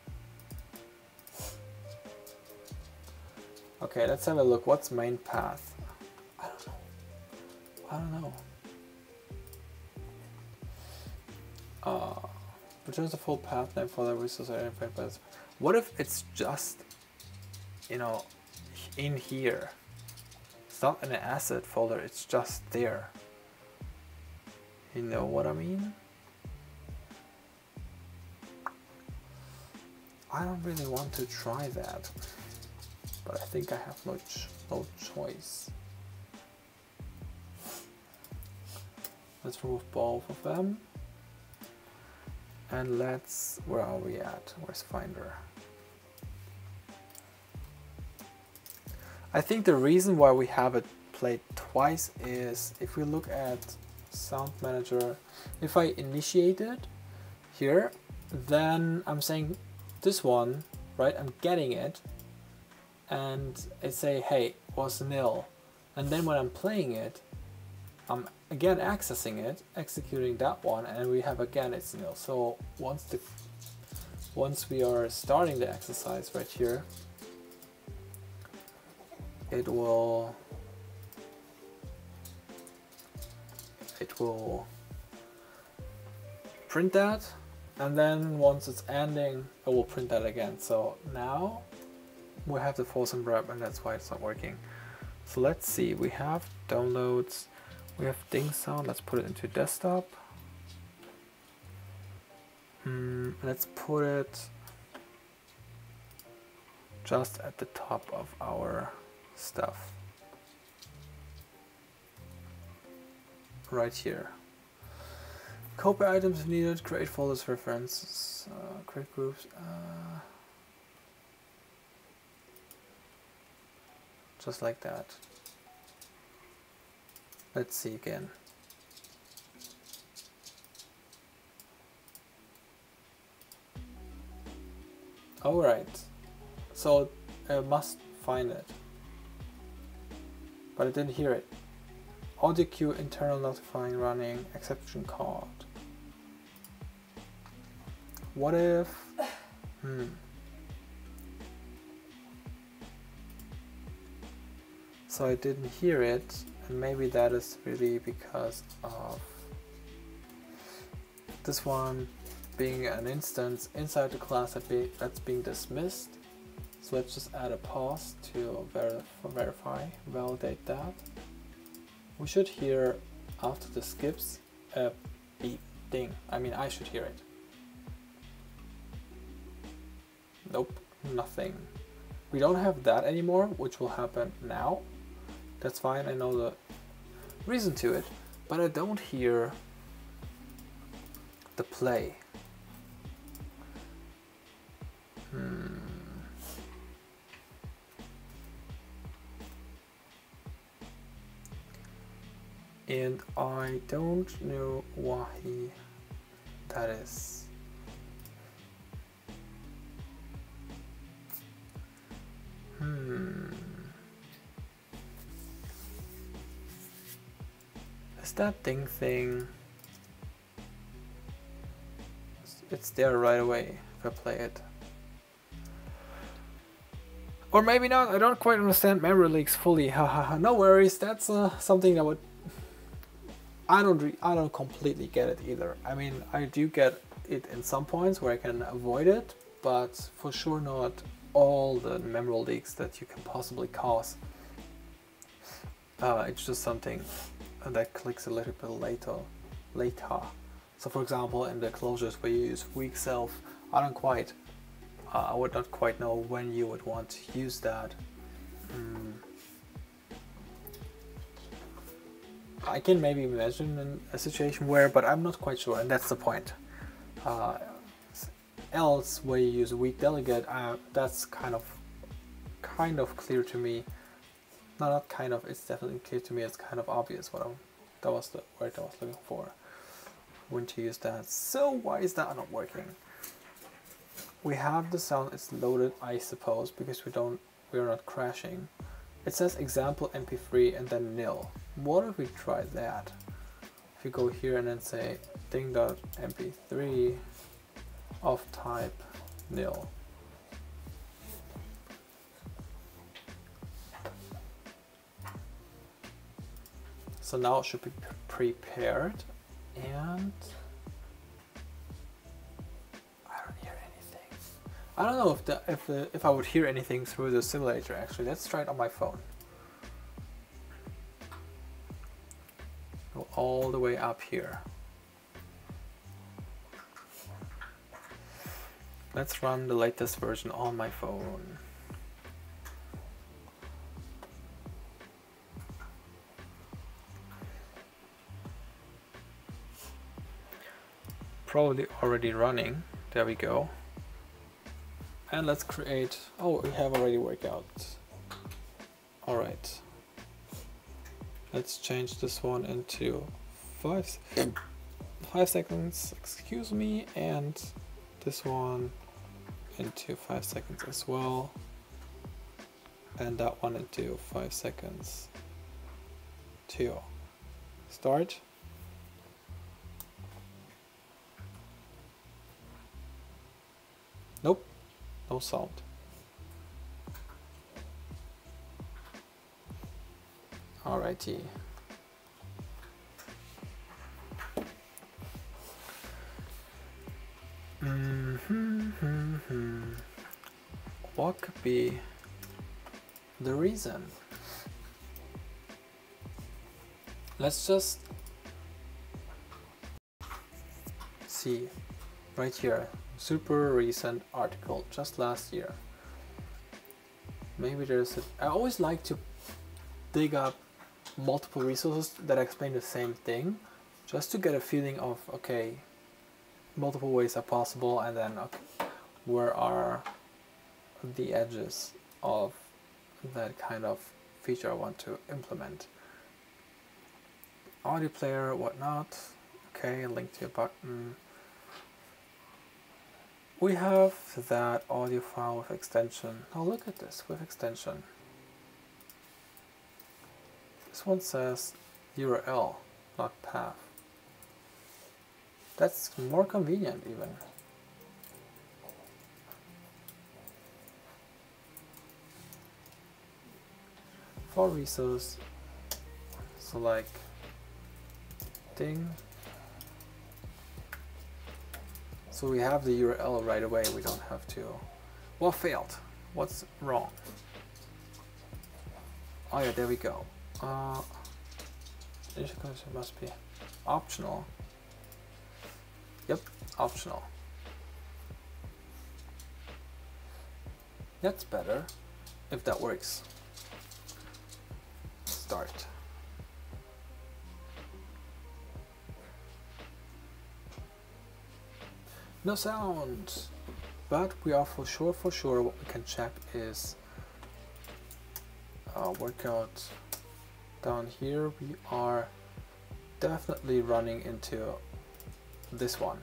okay, let's have a look. What's main path? I don't know. I don't know. Uh, returns the full path name for the resource identified by this. What if it's just, you know, in here? It's not in an asset folder, it's just there. You know what I mean? I don't really want to try that, but I think I have no, ch no choice. Let's remove both of them. And let's, where are we at? Where's Finder? I think the reason why we have it played twice is if we look at Sound Manager, if I initiate it here, then I'm saying this one, right? I'm getting it and I say, hey, was nil. And then when I'm playing it, I'm again accessing it, executing that one, and we have again it's nil. So once the once we are starting the exercise right here, it will it will print that and then once it's ending it will print that again. So now we have the force unwrap and that's why it's not working. So let's see. We have downloads we have ding sound let's put it into desktop. Mm, let's put it just at the top of our stuff. Right here. Copy items if needed create folders references uh, create groups uh, just like that let's see again. Alright so I must find it. But I didn't hear it. Audio queue internal notifying running exception caught what if hmm. So I didn't hear it maybe that is really because of this one being an instance inside the class that's being dismissed So let's just add a pause to ver verify, validate that. We should hear after the skips a beep ding. I mean, I should hear it. Nope, nothing. We don't have that anymore, which will happen now. That's fine, I know the reason to it, but I don't hear the play. Hmm. And I don't know why that is. That ding thing? It's there right away if I play it. Or maybe not, I don't quite understand memory leaks fully, no worries, that's uh, something that would... I don't I don't completely get it either. I mean, I do get it in some points where I can avoid it, but for sure not all the memory leaks that you can possibly cause. Uh, it's just something that clicks a little bit later. later. So for example, in the closures where you use weak self, I don't quite uh, I would not quite know when you would want to use that. Mm. I can maybe imagine a situation where, but I'm not quite sure, and that's the point. Uh, else, where you use a weak delegate, uh, that's kind of, kind of clear to me. No, not kind of. It's definitely clear to me. It's kind of obvious what I'm. That was the word I was looking for. When to use that. So why is that not working? we have the sound it's loaded I suppose because we don't we're not crashing it says example mp3 and then nil what if we try that if you go here and then say ding.mp3 of type nil so now it should be prepared and I don't hear anything. I don't know if the, if the, if I would hear anything through the simulator actually. Let's try it on my phone. Go all the way up here. Let's run the latest version on my phone. Probably already running. There we go. And let's create, oh, we have already workout. All right. Let's change this one into five, five seconds, excuse me, and this one into five seconds as well. And that one into five seconds too. Start. Nope no sound. Alrighty. Mm -hmm, What could be the reason? Let's just see right here super recent article just last year. Maybe there's a, I always like to dig up multiple resources that explain the same thing just to get a feeling of okay multiple ways are possible and then okay, where are the edges of that kind of feature I want to implement. Audio player, whatnot. Okay, link to a button we have that audio file with extension. Now look at this with extension. This one says URL, not path. That's more convenient even. For resource, so like ding so we have the URL right away, we don't have to... Well, failed. What's wrong? Oh yeah, there we go. Uh, connection must be optional. Yep, optional. That's better, if that works. Start. No sound! But we are for sure, for sure, what we can check is our workout down here. We are definitely running into this one,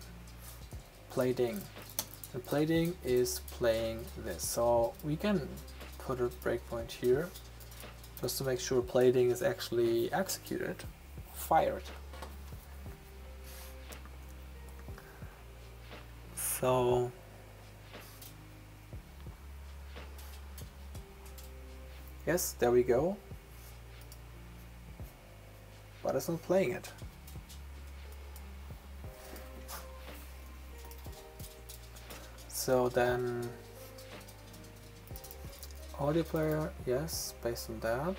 plating. And plating is playing this. So we can put a breakpoint here just to make sure plating is actually executed, fired. So yes, there we go. But it's not playing it. So then audio player, yes, based on that.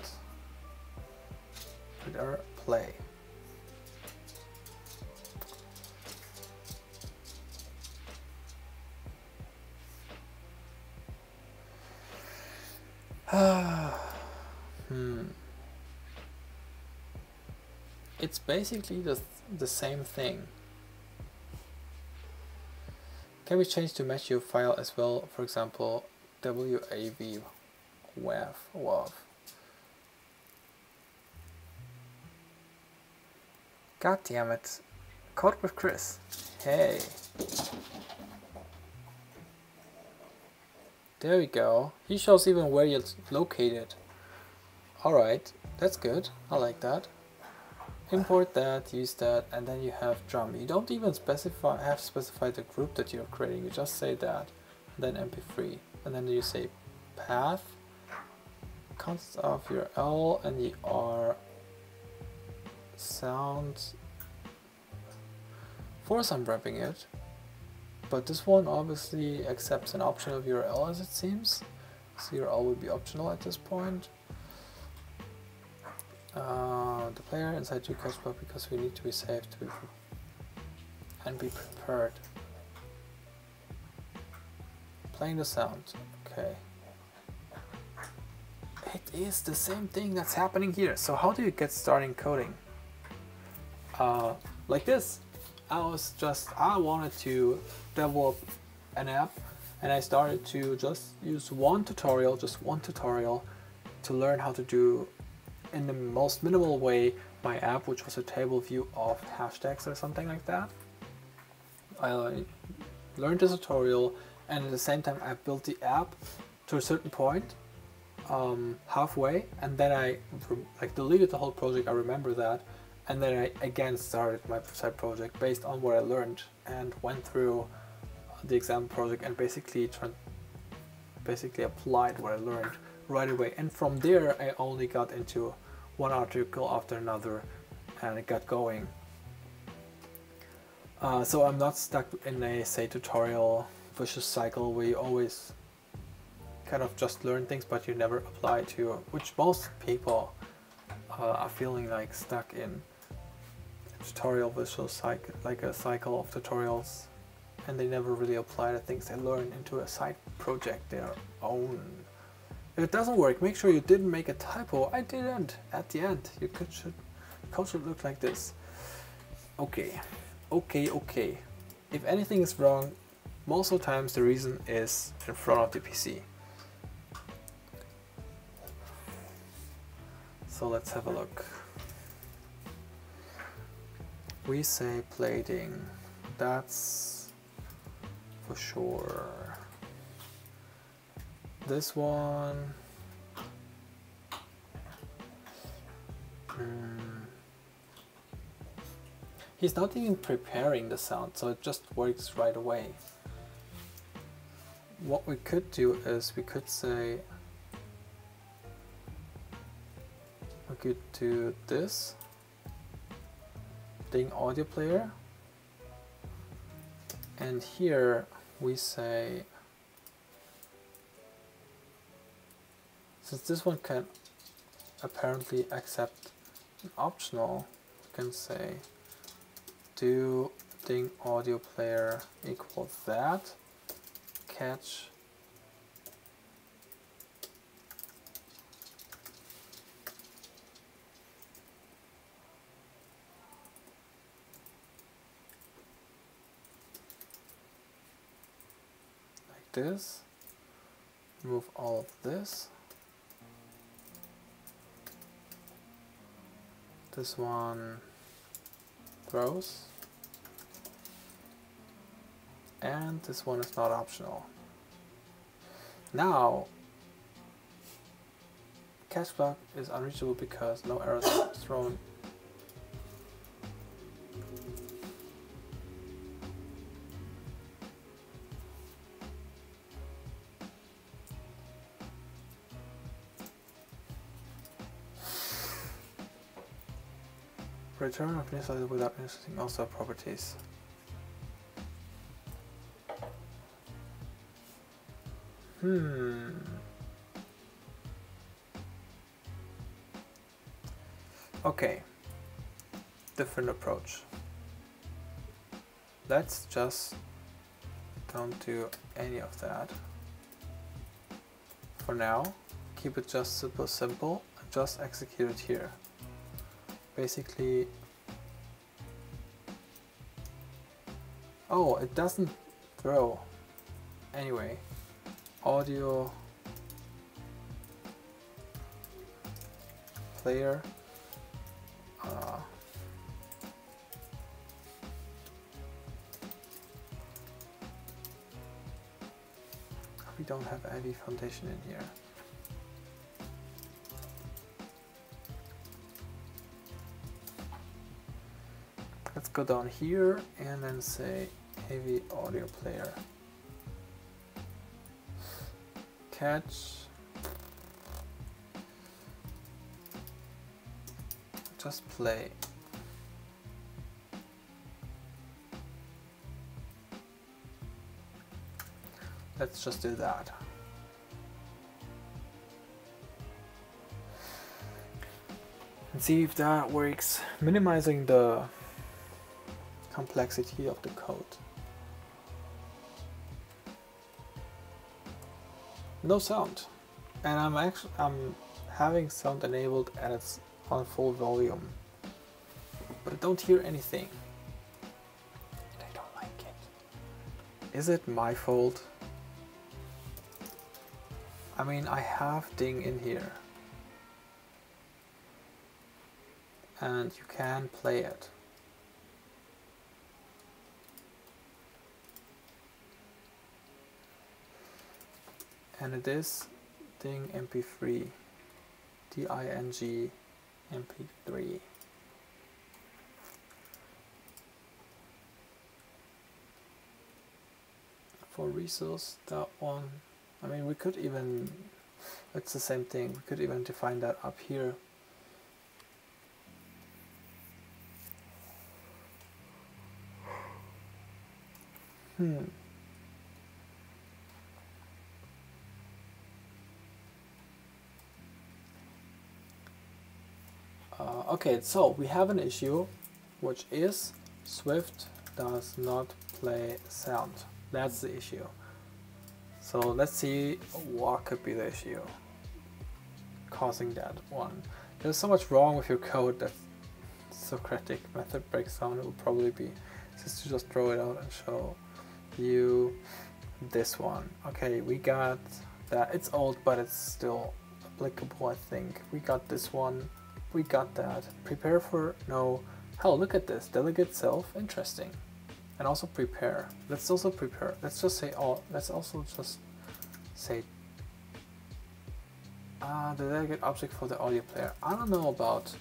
Reader, play. hmm. It's basically the, the same thing. Can we change to match your file as well? For example, WAV WAV WAV. God damn it. Code with Chris. Hey. There we go. He shows even where you're located. Alright, that's good. I like that. Import that, use that, and then you have drum. You don't even specify have specified the group that you're creating. You just say that, then mp3, and then you say path, const of your L and the R sound. Force unwrapping it. But this one obviously accepts an optional URL as it seems. So URL will be optional at this point. Uh, the player inside two block because we need to be safe to be and be prepared. Playing the sound. Okay. It is the same thing that's happening here. So how do you get starting coding? Uh, like this. I was just, I wanted to develop an app and I started to just use one tutorial, just one tutorial to learn how to do in the most minimal way my app, which was a table view of hashtags or something like that. I learned the tutorial and at the same time I built the app to a certain point um, halfway and then I like deleted the whole project, I remember that and then I again started my side project based on what I learned and went through the exam project and basically basically applied what I learned right away. And from there I only got into one article after another and it got going. Uh, so I'm not stuck in a say tutorial vicious cycle. Where you always kind of just learn things but you never apply to which most people uh, are feeling like stuck in tutorial visual cycle, like a cycle of tutorials, and they never really apply the things they learn into a side project their own. If it doesn't work, make sure you didn't make a typo. I didn't. At the end, your code should, code should look like this. Okay, okay, okay. If anything is wrong, most of the times the reason is in front of the PC. So let's have a look we say plating, that's for sure. This one, mm. he's not even preparing the sound, so it just works right away. What we could do is we could say, we could do this Ding audio player. And here we say since this one can apparently accept an optional, we can say do ding audio player equals that catch this remove all of this this one throws and this one is not optional. Now, catch block is unreachable because no arrows thrown. Return of initializer without inserting also properties. Hmm. Okay. Different approach. Let's just don't do any of that. For now, keep it just super simple and just execute it here. Basically, oh, it doesn't throw. Anyway, audio player uh, we don't have AV Foundation in here go down here and then say AV audio player. Catch. Just play. Let's just do that. And see if that works. Minimizing the complexity of the code. No sound. And I'm actually I'm having sound enabled and it's on full volume. But I don't hear anything. I don't like it. Is it my fault? I mean I have ding in here. And you can play it and it is ding mp3 d-i-n-g mp3 for resource that one. I mean we could even it's the same thing. We could even define that up here. Hmm Uh, okay, so we have an issue, which is Swift does not play sound. That's the issue. So let's see what could be the issue causing that one. There's so much wrong with your code that Socratic method breaks down. It will probably be just to just throw it out and show you this one. Okay, we got that. It's old, but it's still applicable, I think. We got this one we got that. Prepare for no. Hell, look at this. Delegate self. Interesting. And also prepare. Let's also prepare. Let's just say all. Let's also just say uh, the delegate object for the audio player. I don't know about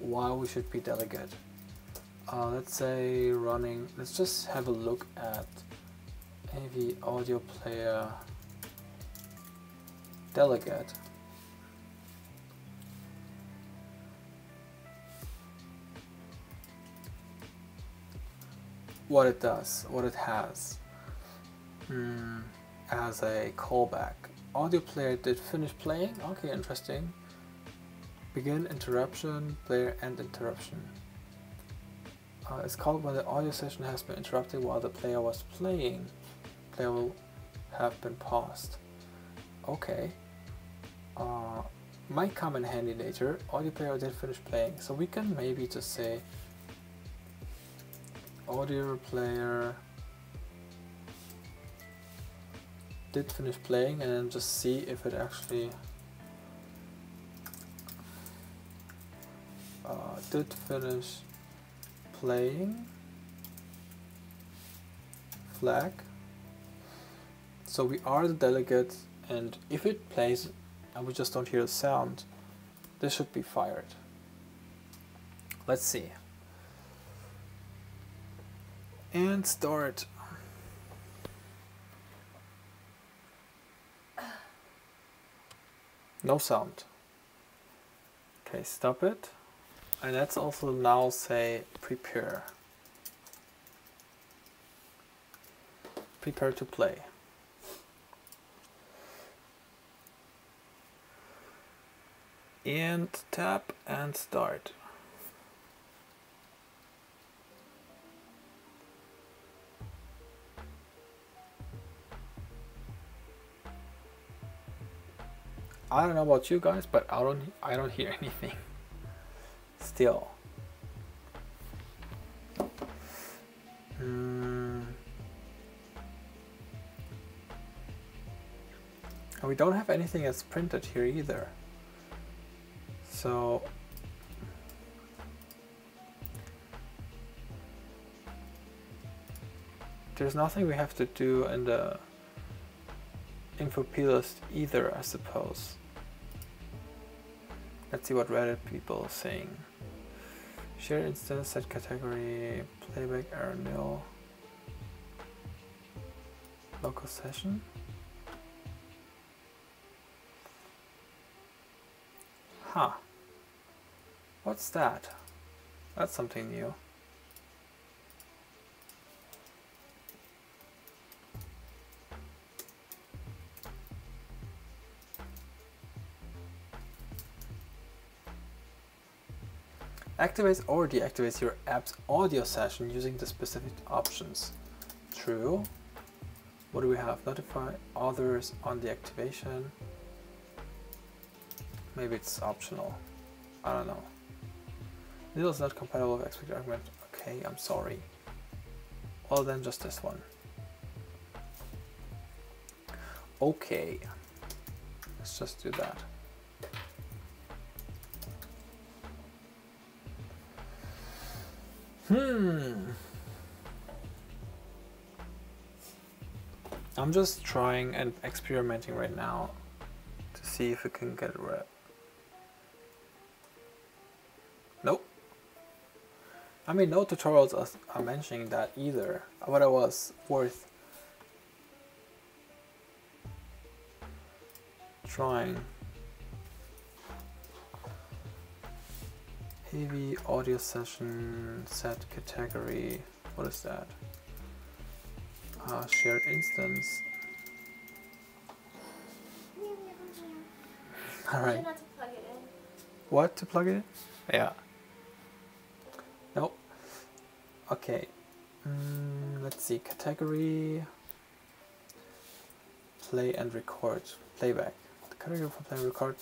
why we should be delegate. Uh, let's say running. Let's just have a look at AV audio player delegate. What it does, what it has mm, as a callback. audio player did finish playing. Okay, interesting. Begin interruption, player end interruption. Uh, it's called when the audio session has been interrupted while the player was playing. Player will have been paused. Okay. Uh, might come in handy later. Audio player did finish playing, so we can maybe just say audio player. Did finish playing and then just see if it actually uh, did finish playing. Flag. So we are the delegate and if it plays and we just don't hear the sound this should be fired. Let's see and start No sound. Okay, stop it. And let's also now say prepare. Prepare to play. And tap and start. I don't know about you guys, but I don't I don't hear anything. Still. Mm. And we don't have anything that's printed here either. So there's nothing we have to do in the info plist either, I suppose. Let's see what Reddit people are saying. Share instance, set category, playback error nil. Local session. Huh. What's that? That's something new. Activates or deactivates your app's audio session using the specific options. True. What do we have? Notify others on the activation. Maybe it's optional. I don't know. Needle is not compatible with expected argument. Okay, I'm sorry. Well then just this one. Okay. Let's just do that. Hmm. I'm just trying and experimenting right now to see if we can get right. Nope. I mean, no tutorials are, are mentioning that either, but it was worth trying. AV audio session set category. What is that? Uh, shared instance. All right. What to plug it in? Yeah. Nope. Okay. Mm, let's see. Category. Play and record. Playback. The category for play record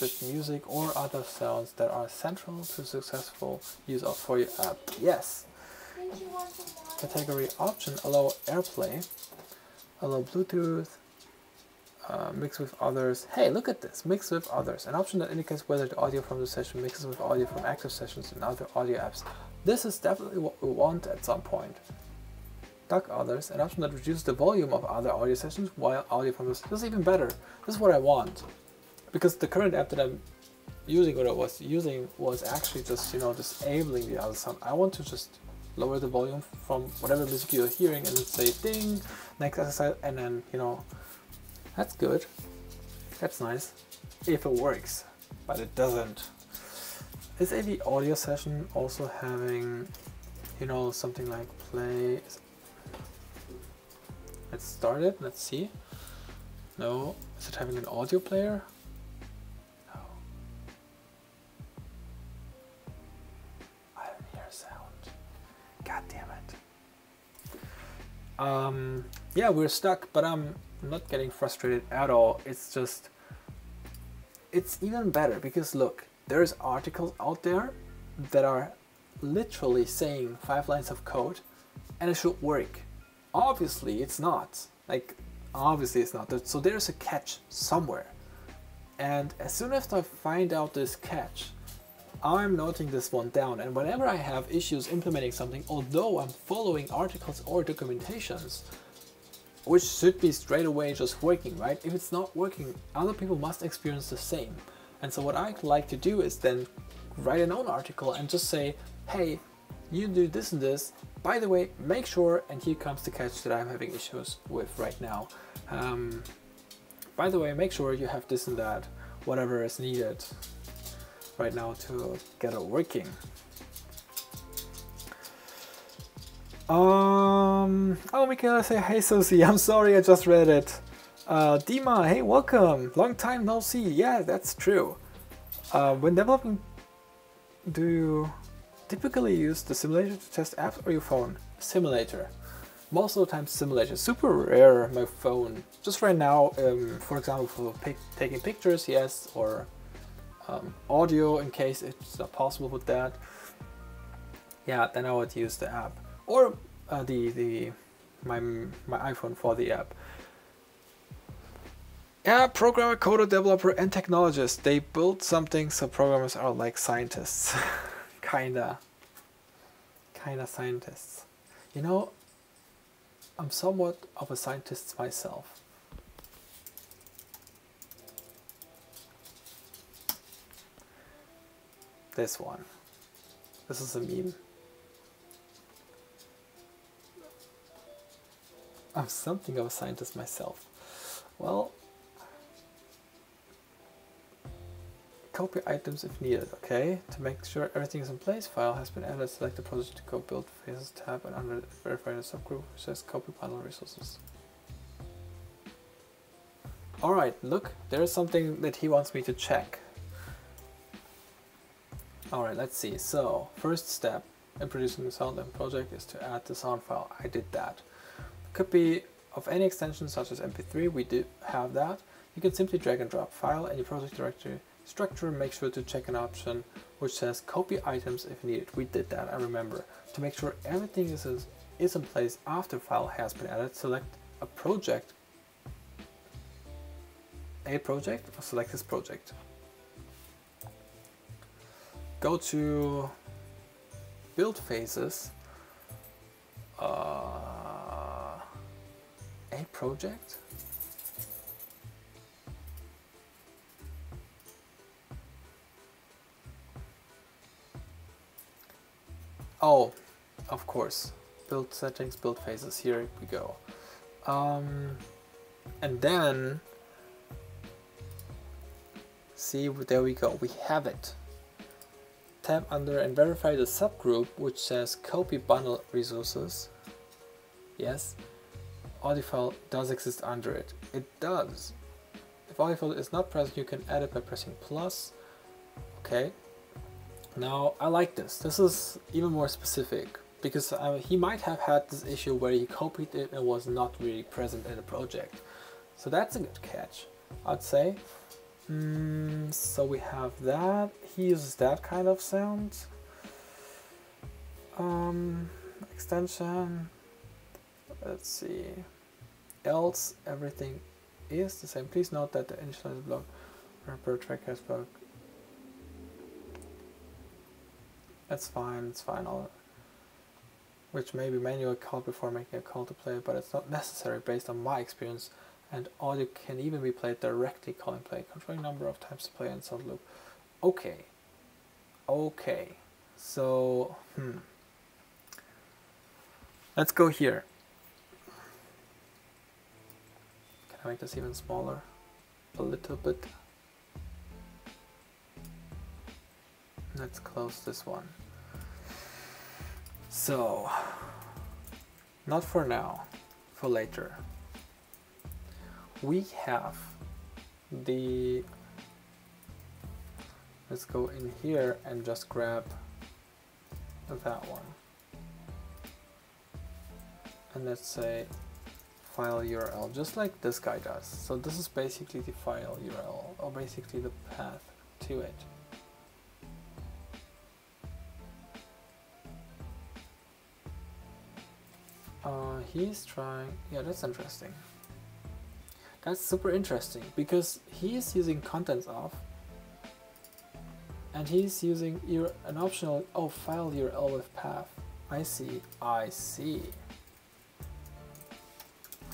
with music or other sounds that are central to successful use of For You app. Yes. Category option allow AirPlay, allow Bluetooth, uh, mix with others. Hey, look at this, mix with others. An option that indicates whether the audio from the session mixes with audio from active sessions in other audio apps. This is definitely what we want at some point. Duck others, an option that reduces the volume of other audio sessions while audio from this. Is even better. This is what I want because the current app that I'm using or I was using was actually just you know disabling the other sound. I want to just lower the volume from whatever music you're hearing and say ding next exercise and then you know that's good that's nice if it works but it doesn't is AV audio session also having you know something like play it let's see No. Is it having an audio player? No. I don't hear sound. God damn it. Um, yeah, we're stuck, but I'm not getting frustrated at all. It's just, it's even better because look, there's articles out there that are literally saying five lines of code and it should work. Obviously, it's not. Like, obviously, it's not. So there's a catch somewhere. And as soon as I find out this catch, I'm noting this one down. And whenever I have issues implementing something, although I'm following articles or documentations, which should be straight away just working, right? If it's not working, other people must experience the same. And so what I like to do is then write an own article and just say, hey, you do this and this. By the way, make sure, and here comes the catch that I'm having issues with right now. Um, by the way, make sure you have this and that, whatever is needed right now to get it working. Um, oh, Michaela, say hey, Susie. I'm sorry, I just read it. Uh, Dima, hey, welcome. Long time no see. Yeah, that's true. Uh, when developing, do you typically use the simulator to test apps or your phone? Simulator. Most of the time simulator. Super rare my phone. Just right now, um, for example, for pic taking pictures, yes, or um, audio in case it's not possible with that. Yeah, then I would use the app or uh, the the my my iPhone for the app. Yeah, programmer, coder, developer, and technologist. They build something so programmers are like scientists. kinda. Kinda scientists. You know, I'm somewhat of a scientist myself. This one. This is a meme. I'm something of a scientist myself. Well, copy items if needed, okay? To make sure everything is in place, file has been added, select the project to go build phases tab and under verify the subgroup says copy bundle resources. Alright, look, there's something that he wants me to check. Alright, let's see. So, first step in producing the sound and project is to add the sound file. I did that. Could be of any extension such as mp3, we do have that. You can simply drag and drop file in your project directory structure, make sure to check an option which says copy items if needed. We did that, I remember. To make sure everything is, is in place after file has been added, select a project, a project, or select this project. Go to build phases, uh, a project, Oh, of course. Build settings, build phases. Here we go. Um, and then, see, there we go. We have it. Tap under and verify the subgroup which says copy bundle resources. Yes, audio file does exist under it. It does. If audio file is not present, you can add it by pressing plus. Okay, now, I like this. This is even more specific because uh, he might have had this issue where he copied it and was not really present in the project. So that's a good catch, I'd say. Mm, so we have that. He uses that kind of sound. Um, extension. Let's see. Else everything is the same. Please note that the initializer block per track has block That's fine, it's fine. I'll, which may be manual call before making a call to play, but it's not necessary based on my experience, and audio can even be played directly calling play, controlling number of times to play and sound loop. Okay. Okay. So, hmm. Let's go here. Can I make this even smaller? A little bit. Let's close this one. So, not for now, for later. we have the let's go in here and just grab that one and let's say file URL just like this guy does so this is basically the file URL or basically the path to it uh, he's trying yeah that's interesting that's super interesting because he is using contents of and he's using your, an optional oh file URL with path. I see, I see.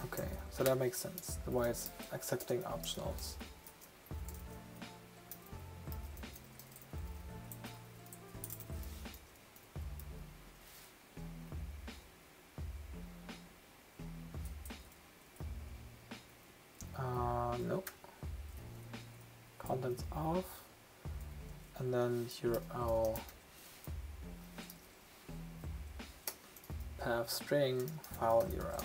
Okay, so that makes sense. The why it's accepting optionals. Then here path string file URL.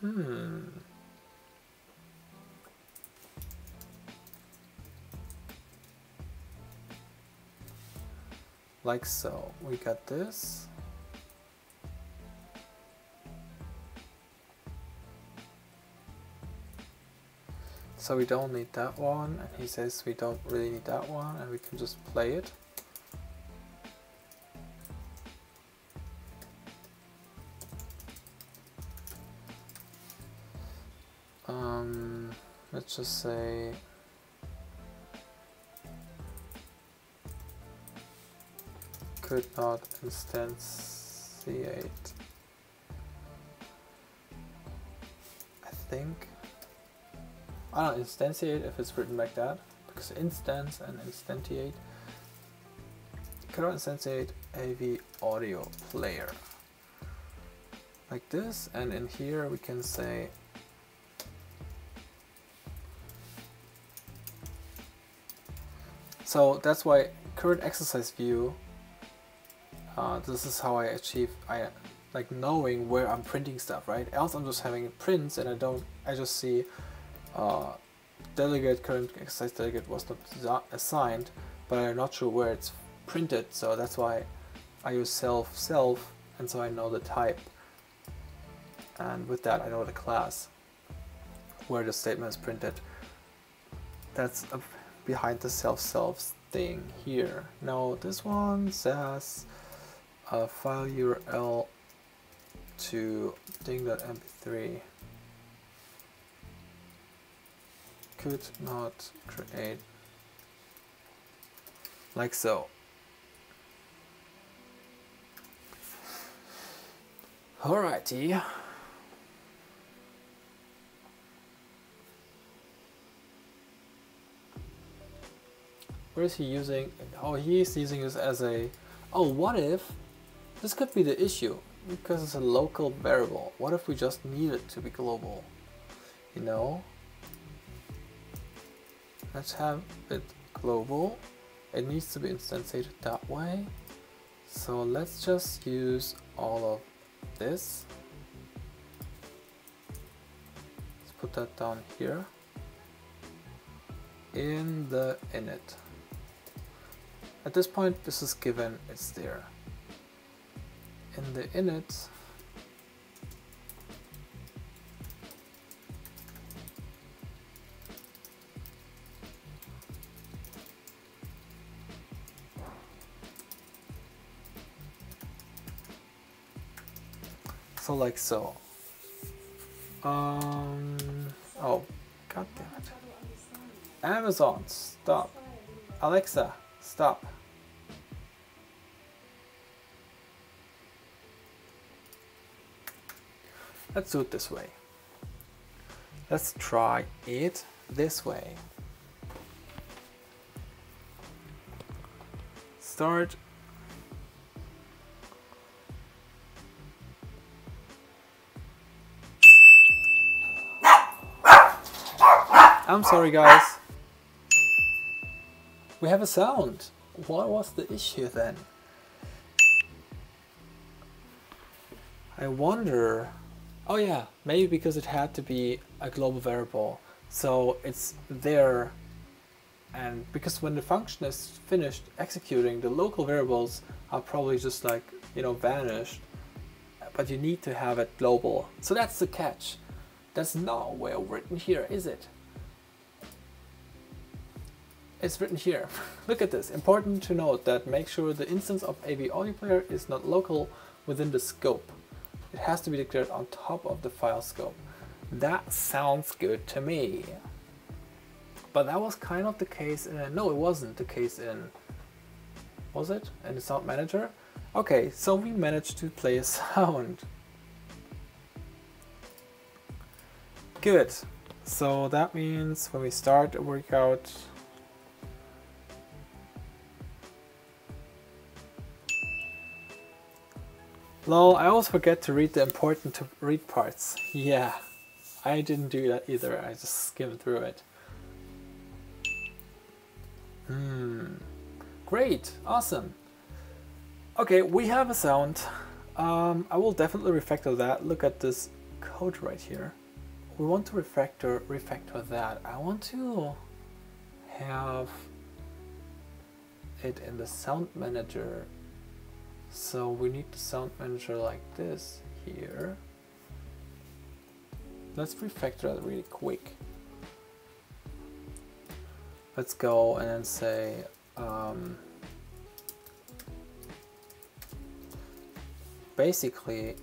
Hmm. Like so, we got this. So we don't need that one, and he says we don't really need that one, and we can just play it. Um, let's just say could not instantiate I think I don't instantiate if it's written like that, because instance and instantiate cannot instantiate AV audio player. Like this, and in here we can say So that's why current exercise view, uh, this is how I achieve, I like knowing where I'm printing stuff, right? Else I'm just having prints and I don't, I just see uh, delegate, current exercise delegate was not assigned, but I'm not sure where it's printed, so that's why I use self self, and so I know the type. And with that, I know the class where the statement is printed. That's behind the self self thing here. Now this one says a file URL to ding.mp3 could not create like so. Alrighty. Where is he using? Oh, he's using this as a. Oh, what if? This could be the issue because it's a local variable. What if we just need it to be global? You know? Let's have it global. It needs to be instantiated that way. So let's just use all of this. Let's put that down here. In the init. At this point this is given it's there. In the init So like so. Um. Oh, god damn it. Amazon, stop. Alexa, stop. Let's do it this way. Let's try it this way. Start I'm sorry guys. We have a sound. What was the issue then? I wonder. Oh yeah, maybe because it had to be a global variable, so it's there. And because when the function is finished executing, the local variables are probably just like you know vanished. But you need to have it global. So that's the catch. That's not well written here, is it? It's written here. Look at this. Important to note that make sure the instance of AV audio player is not local within the scope. It has to be declared on top of the file scope. That sounds good to me. But that was kind of the case in, no it wasn't the case in, was it? In the sound manager? Okay, so we managed to play a sound. Good. So that means when we start a workout, Lol, I always forget to read the important to read parts. Yeah, I didn't do that either, I just skimmed through it. Hmm, great, awesome. Okay, we have a sound. Um, I will definitely refactor that. Look at this code right here. We want to refactor, refactor that. I want to have it in the sound manager so we need the sound manager like this here. Let's refactor that really quick. Let's go and then say um, basically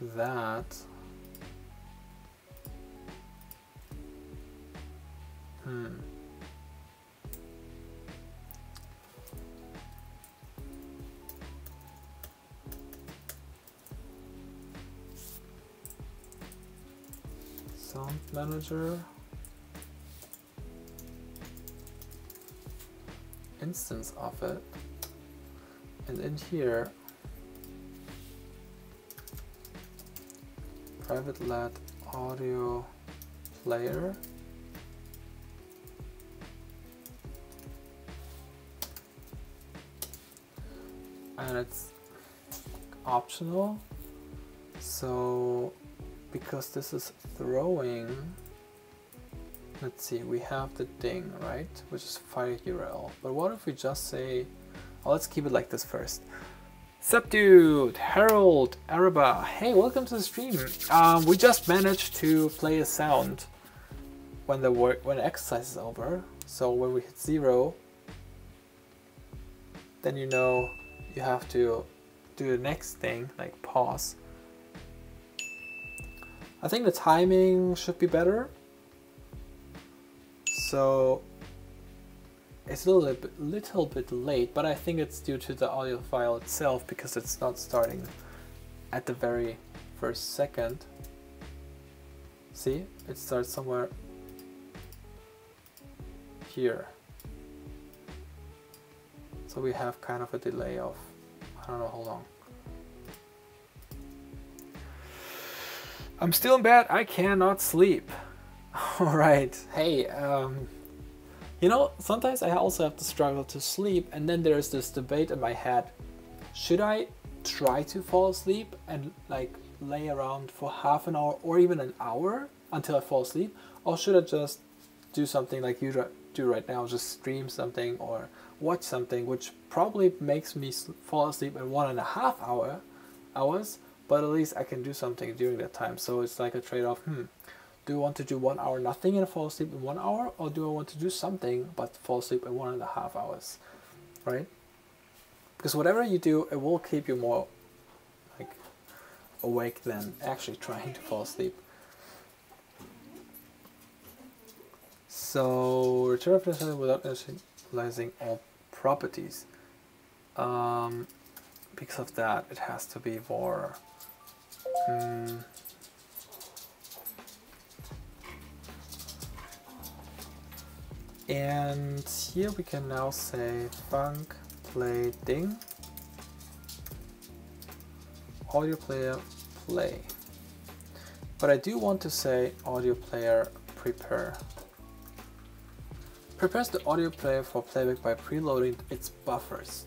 that hmm sound manager. Instance of it. And in here private let audio player. And it's optional. So because this is throwing let's see we have the ding right which is file URL but what if we just say oh, let's keep it like this first Subdued, Harold, Araba, hey, welcome to the stream. Um, we just managed to play a sound when the work when the exercise is over. So when we hit zero, then you know you have to do the next thing, like pause. I think the timing should be better. So it's a little bit, little bit late, but I think it's due to the audio file itself because it's not starting at the very first second. See, it starts somewhere here. So we have kind of a delay of, I don't know how long. I'm still in bed. I cannot sleep. All right. Hey, um, you know, sometimes I also have to struggle to sleep, and then there's this debate in my head: should I try to fall asleep and like lay around for half an hour or even an hour until I fall asleep, or should I just do something like you do right now, just stream something or watch something, which probably makes me fall asleep in one and a half hour hours, but at least I can do something during that time. So it's like a trade-off. Hmm, do I want to do one hour nothing and fall asleep in one hour, or do I want to do something but fall asleep in one and a half hours, right? Because whatever you do, it will keep you more like awake than actually trying to fall asleep. So return of without initializing all properties. Um, because of that, it has to be more Mm. And here we can now say func play ding audio player play. But I do want to say audio player prepare. Prepares the audio player for playback by preloading its buffers.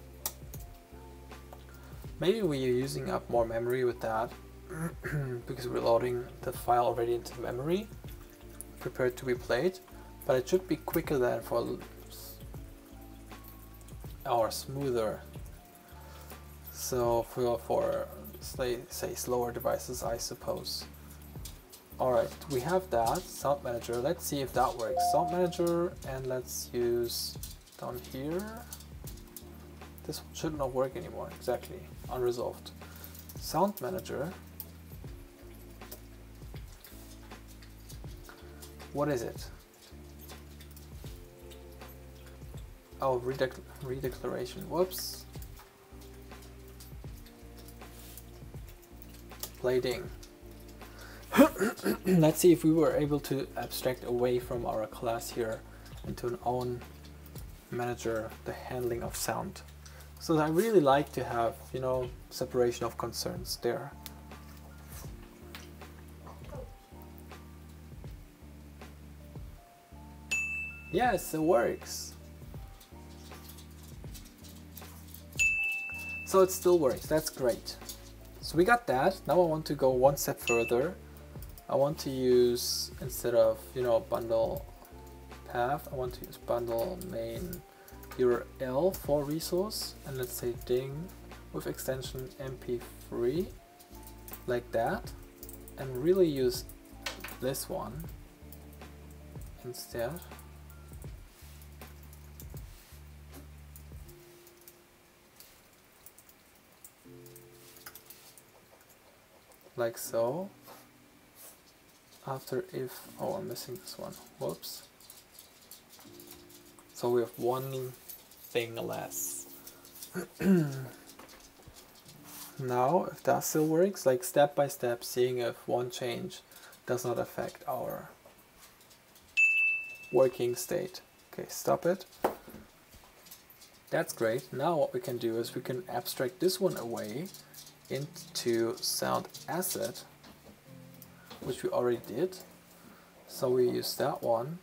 Maybe we're using up more memory with that, because we're loading the file already into memory, prepared to be played, but it should be quicker than for or smoother. So for, for say, say slower devices, I suppose. Alright, we have that, Sound Manager. Let's see if that works. Sound Manager, and let's use down here. This should not work anymore, exactly, unresolved. Sound Manager. What is it? Oh, redeclaration, whoops. Plating. Let's see if we were able to abstract away from our class here into an own manager the handling of sound. So I really like to have, you know, separation of concerns there. Yes, it works. So it still works, that's great. So we got that, now I want to go one step further I want to use, instead of, you know, bundle path, I want to use bundle main URL for resource and let's say ding with extension mp3 like that and really use this one instead. Like so. After if oh I'm missing this one. Whoops. So we have one thing less. Now if that still works like step by step seeing if one change does not affect our working state. Okay stop it. That's great. Now what we can do is we can abstract this one away into sound asset which we already did. So we use that one.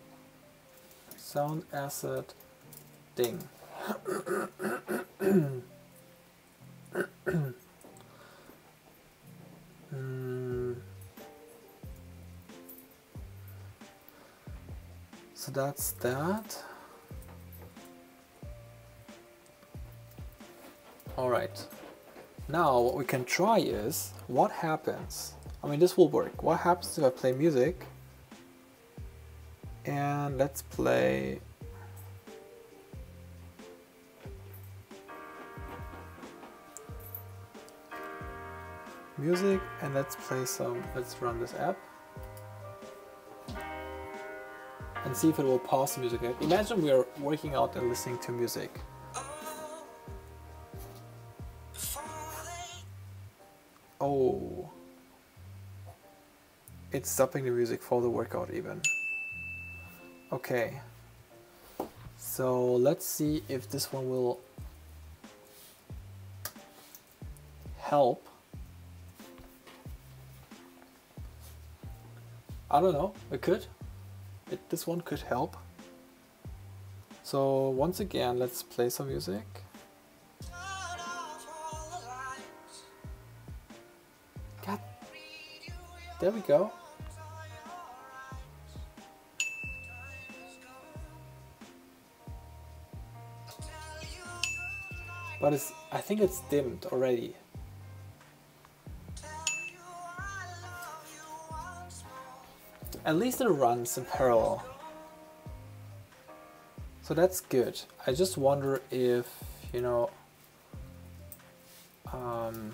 Sound asset ding. So that's that. Alright. Now what we can try is what happens I mean, this will work. What happens if I play music? And let's play... Music, and let's play some, let's run this app. And see if it will pause the music. app. Imagine we are working out and listening to music. It's stopping the music for the workout even. Okay. So let's see if this one will help. I don't know, it could. It, this one could help. So once again, let's play some music. God, there we go. But it's I think it's dimmed already. At least it runs in parallel. So that's good. I just wonder if, you know, um,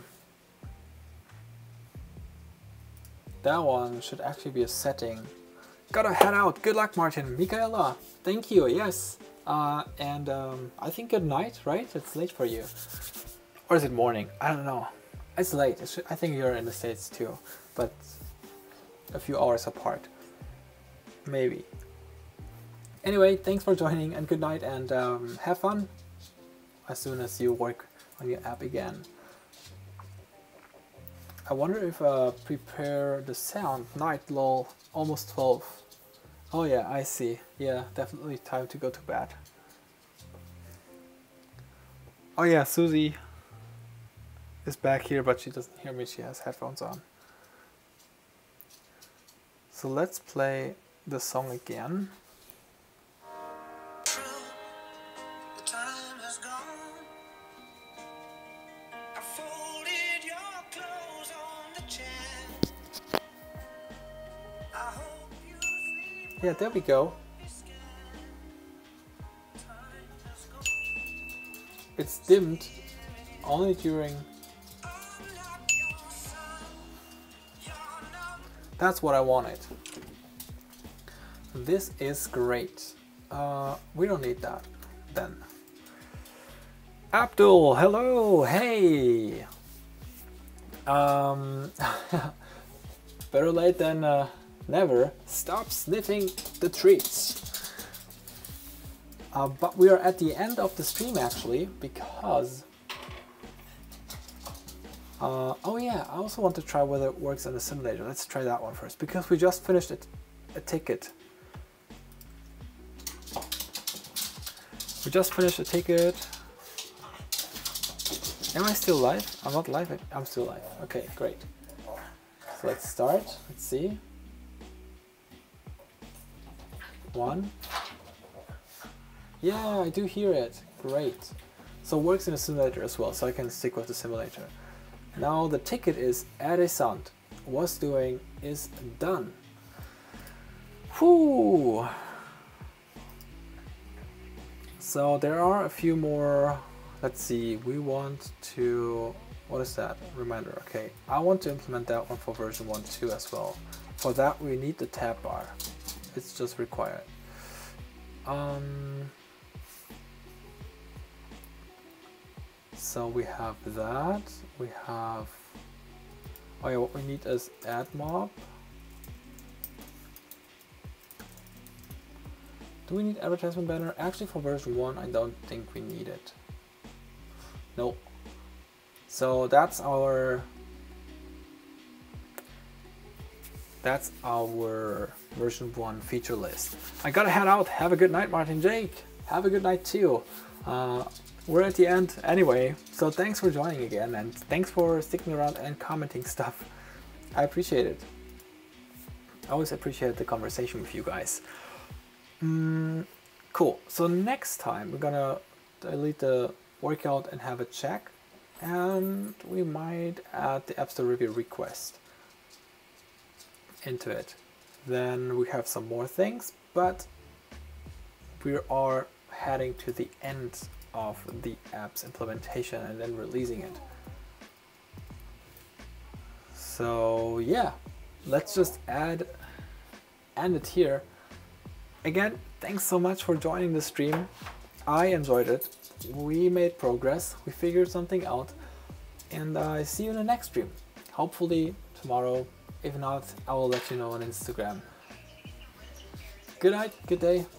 that one should actually be a setting. Gotta head out. Good luck, Martin. Michaela, thank you. Yes. Uh, and um, I think good night, right? It's late for you. Or is it morning? I don't know. It's late. It's, I think you're in the States too, but a few hours apart. Maybe. Anyway, thanks for joining and good night and um, have fun as soon as you work on your app again. I wonder if uh, prepare the sound, night lol, almost 12. Oh yeah, I see. Yeah, definitely time to go to bed. Oh yeah, Susie is back here, but she doesn't hear me. She has headphones on. So let's play the song again. Yeah, there we go. It's dimmed only during... That's what I wanted. This is great. Uh, we don't need that then. Abdul, hello, hey! Um, better late than uh, never. Stop sniffing the treats. Uh, but we are at the end of the stream actually because uh, oh yeah I also want to try whether it works on the simulator let's try that one first because we just finished it, a ticket we just finished a ticket am I still live? I'm not live I'm still live okay great so let's start let's see one yeah, I do hear it. Great. So it works in a simulator as well, so I can stick with the simulator. Now the ticket is sound. What's doing is done. Whew. So there are a few more. Let's see, we want to, what is that? Reminder, okay. I want to implement that one for version 1.2 as well. For that we need the tab bar. It's just required. Um, So we have that, we have, oh yeah, what we need is AdMob. Do we need advertisement banner? Actually for version 1 I don't think we need it. Nope. So that's our that's our version 1 feature list. I gotta head out. Have a good night, Martin Jake. Have a good night too. Uh, we're at the end anyway, so thanks for joining again and thanks for sticking around and commenting stuff. I appreciate it. I always appreciate the conversation with you guys. Mm, cool, so next time we're gonna delete the workout and have a check and we might add the App Store review request into it. Then we have some more things, but we are heading to the end of the app's implementation and then releasing it. So yeah, let's just add end it here. Again, thanks so much for joining the stream. I enjoyed it. We made progress. We figured something out. And I see you in the next stream. Hopefully tomorrow. If not, I will let you know on Instagram. Good night, good day.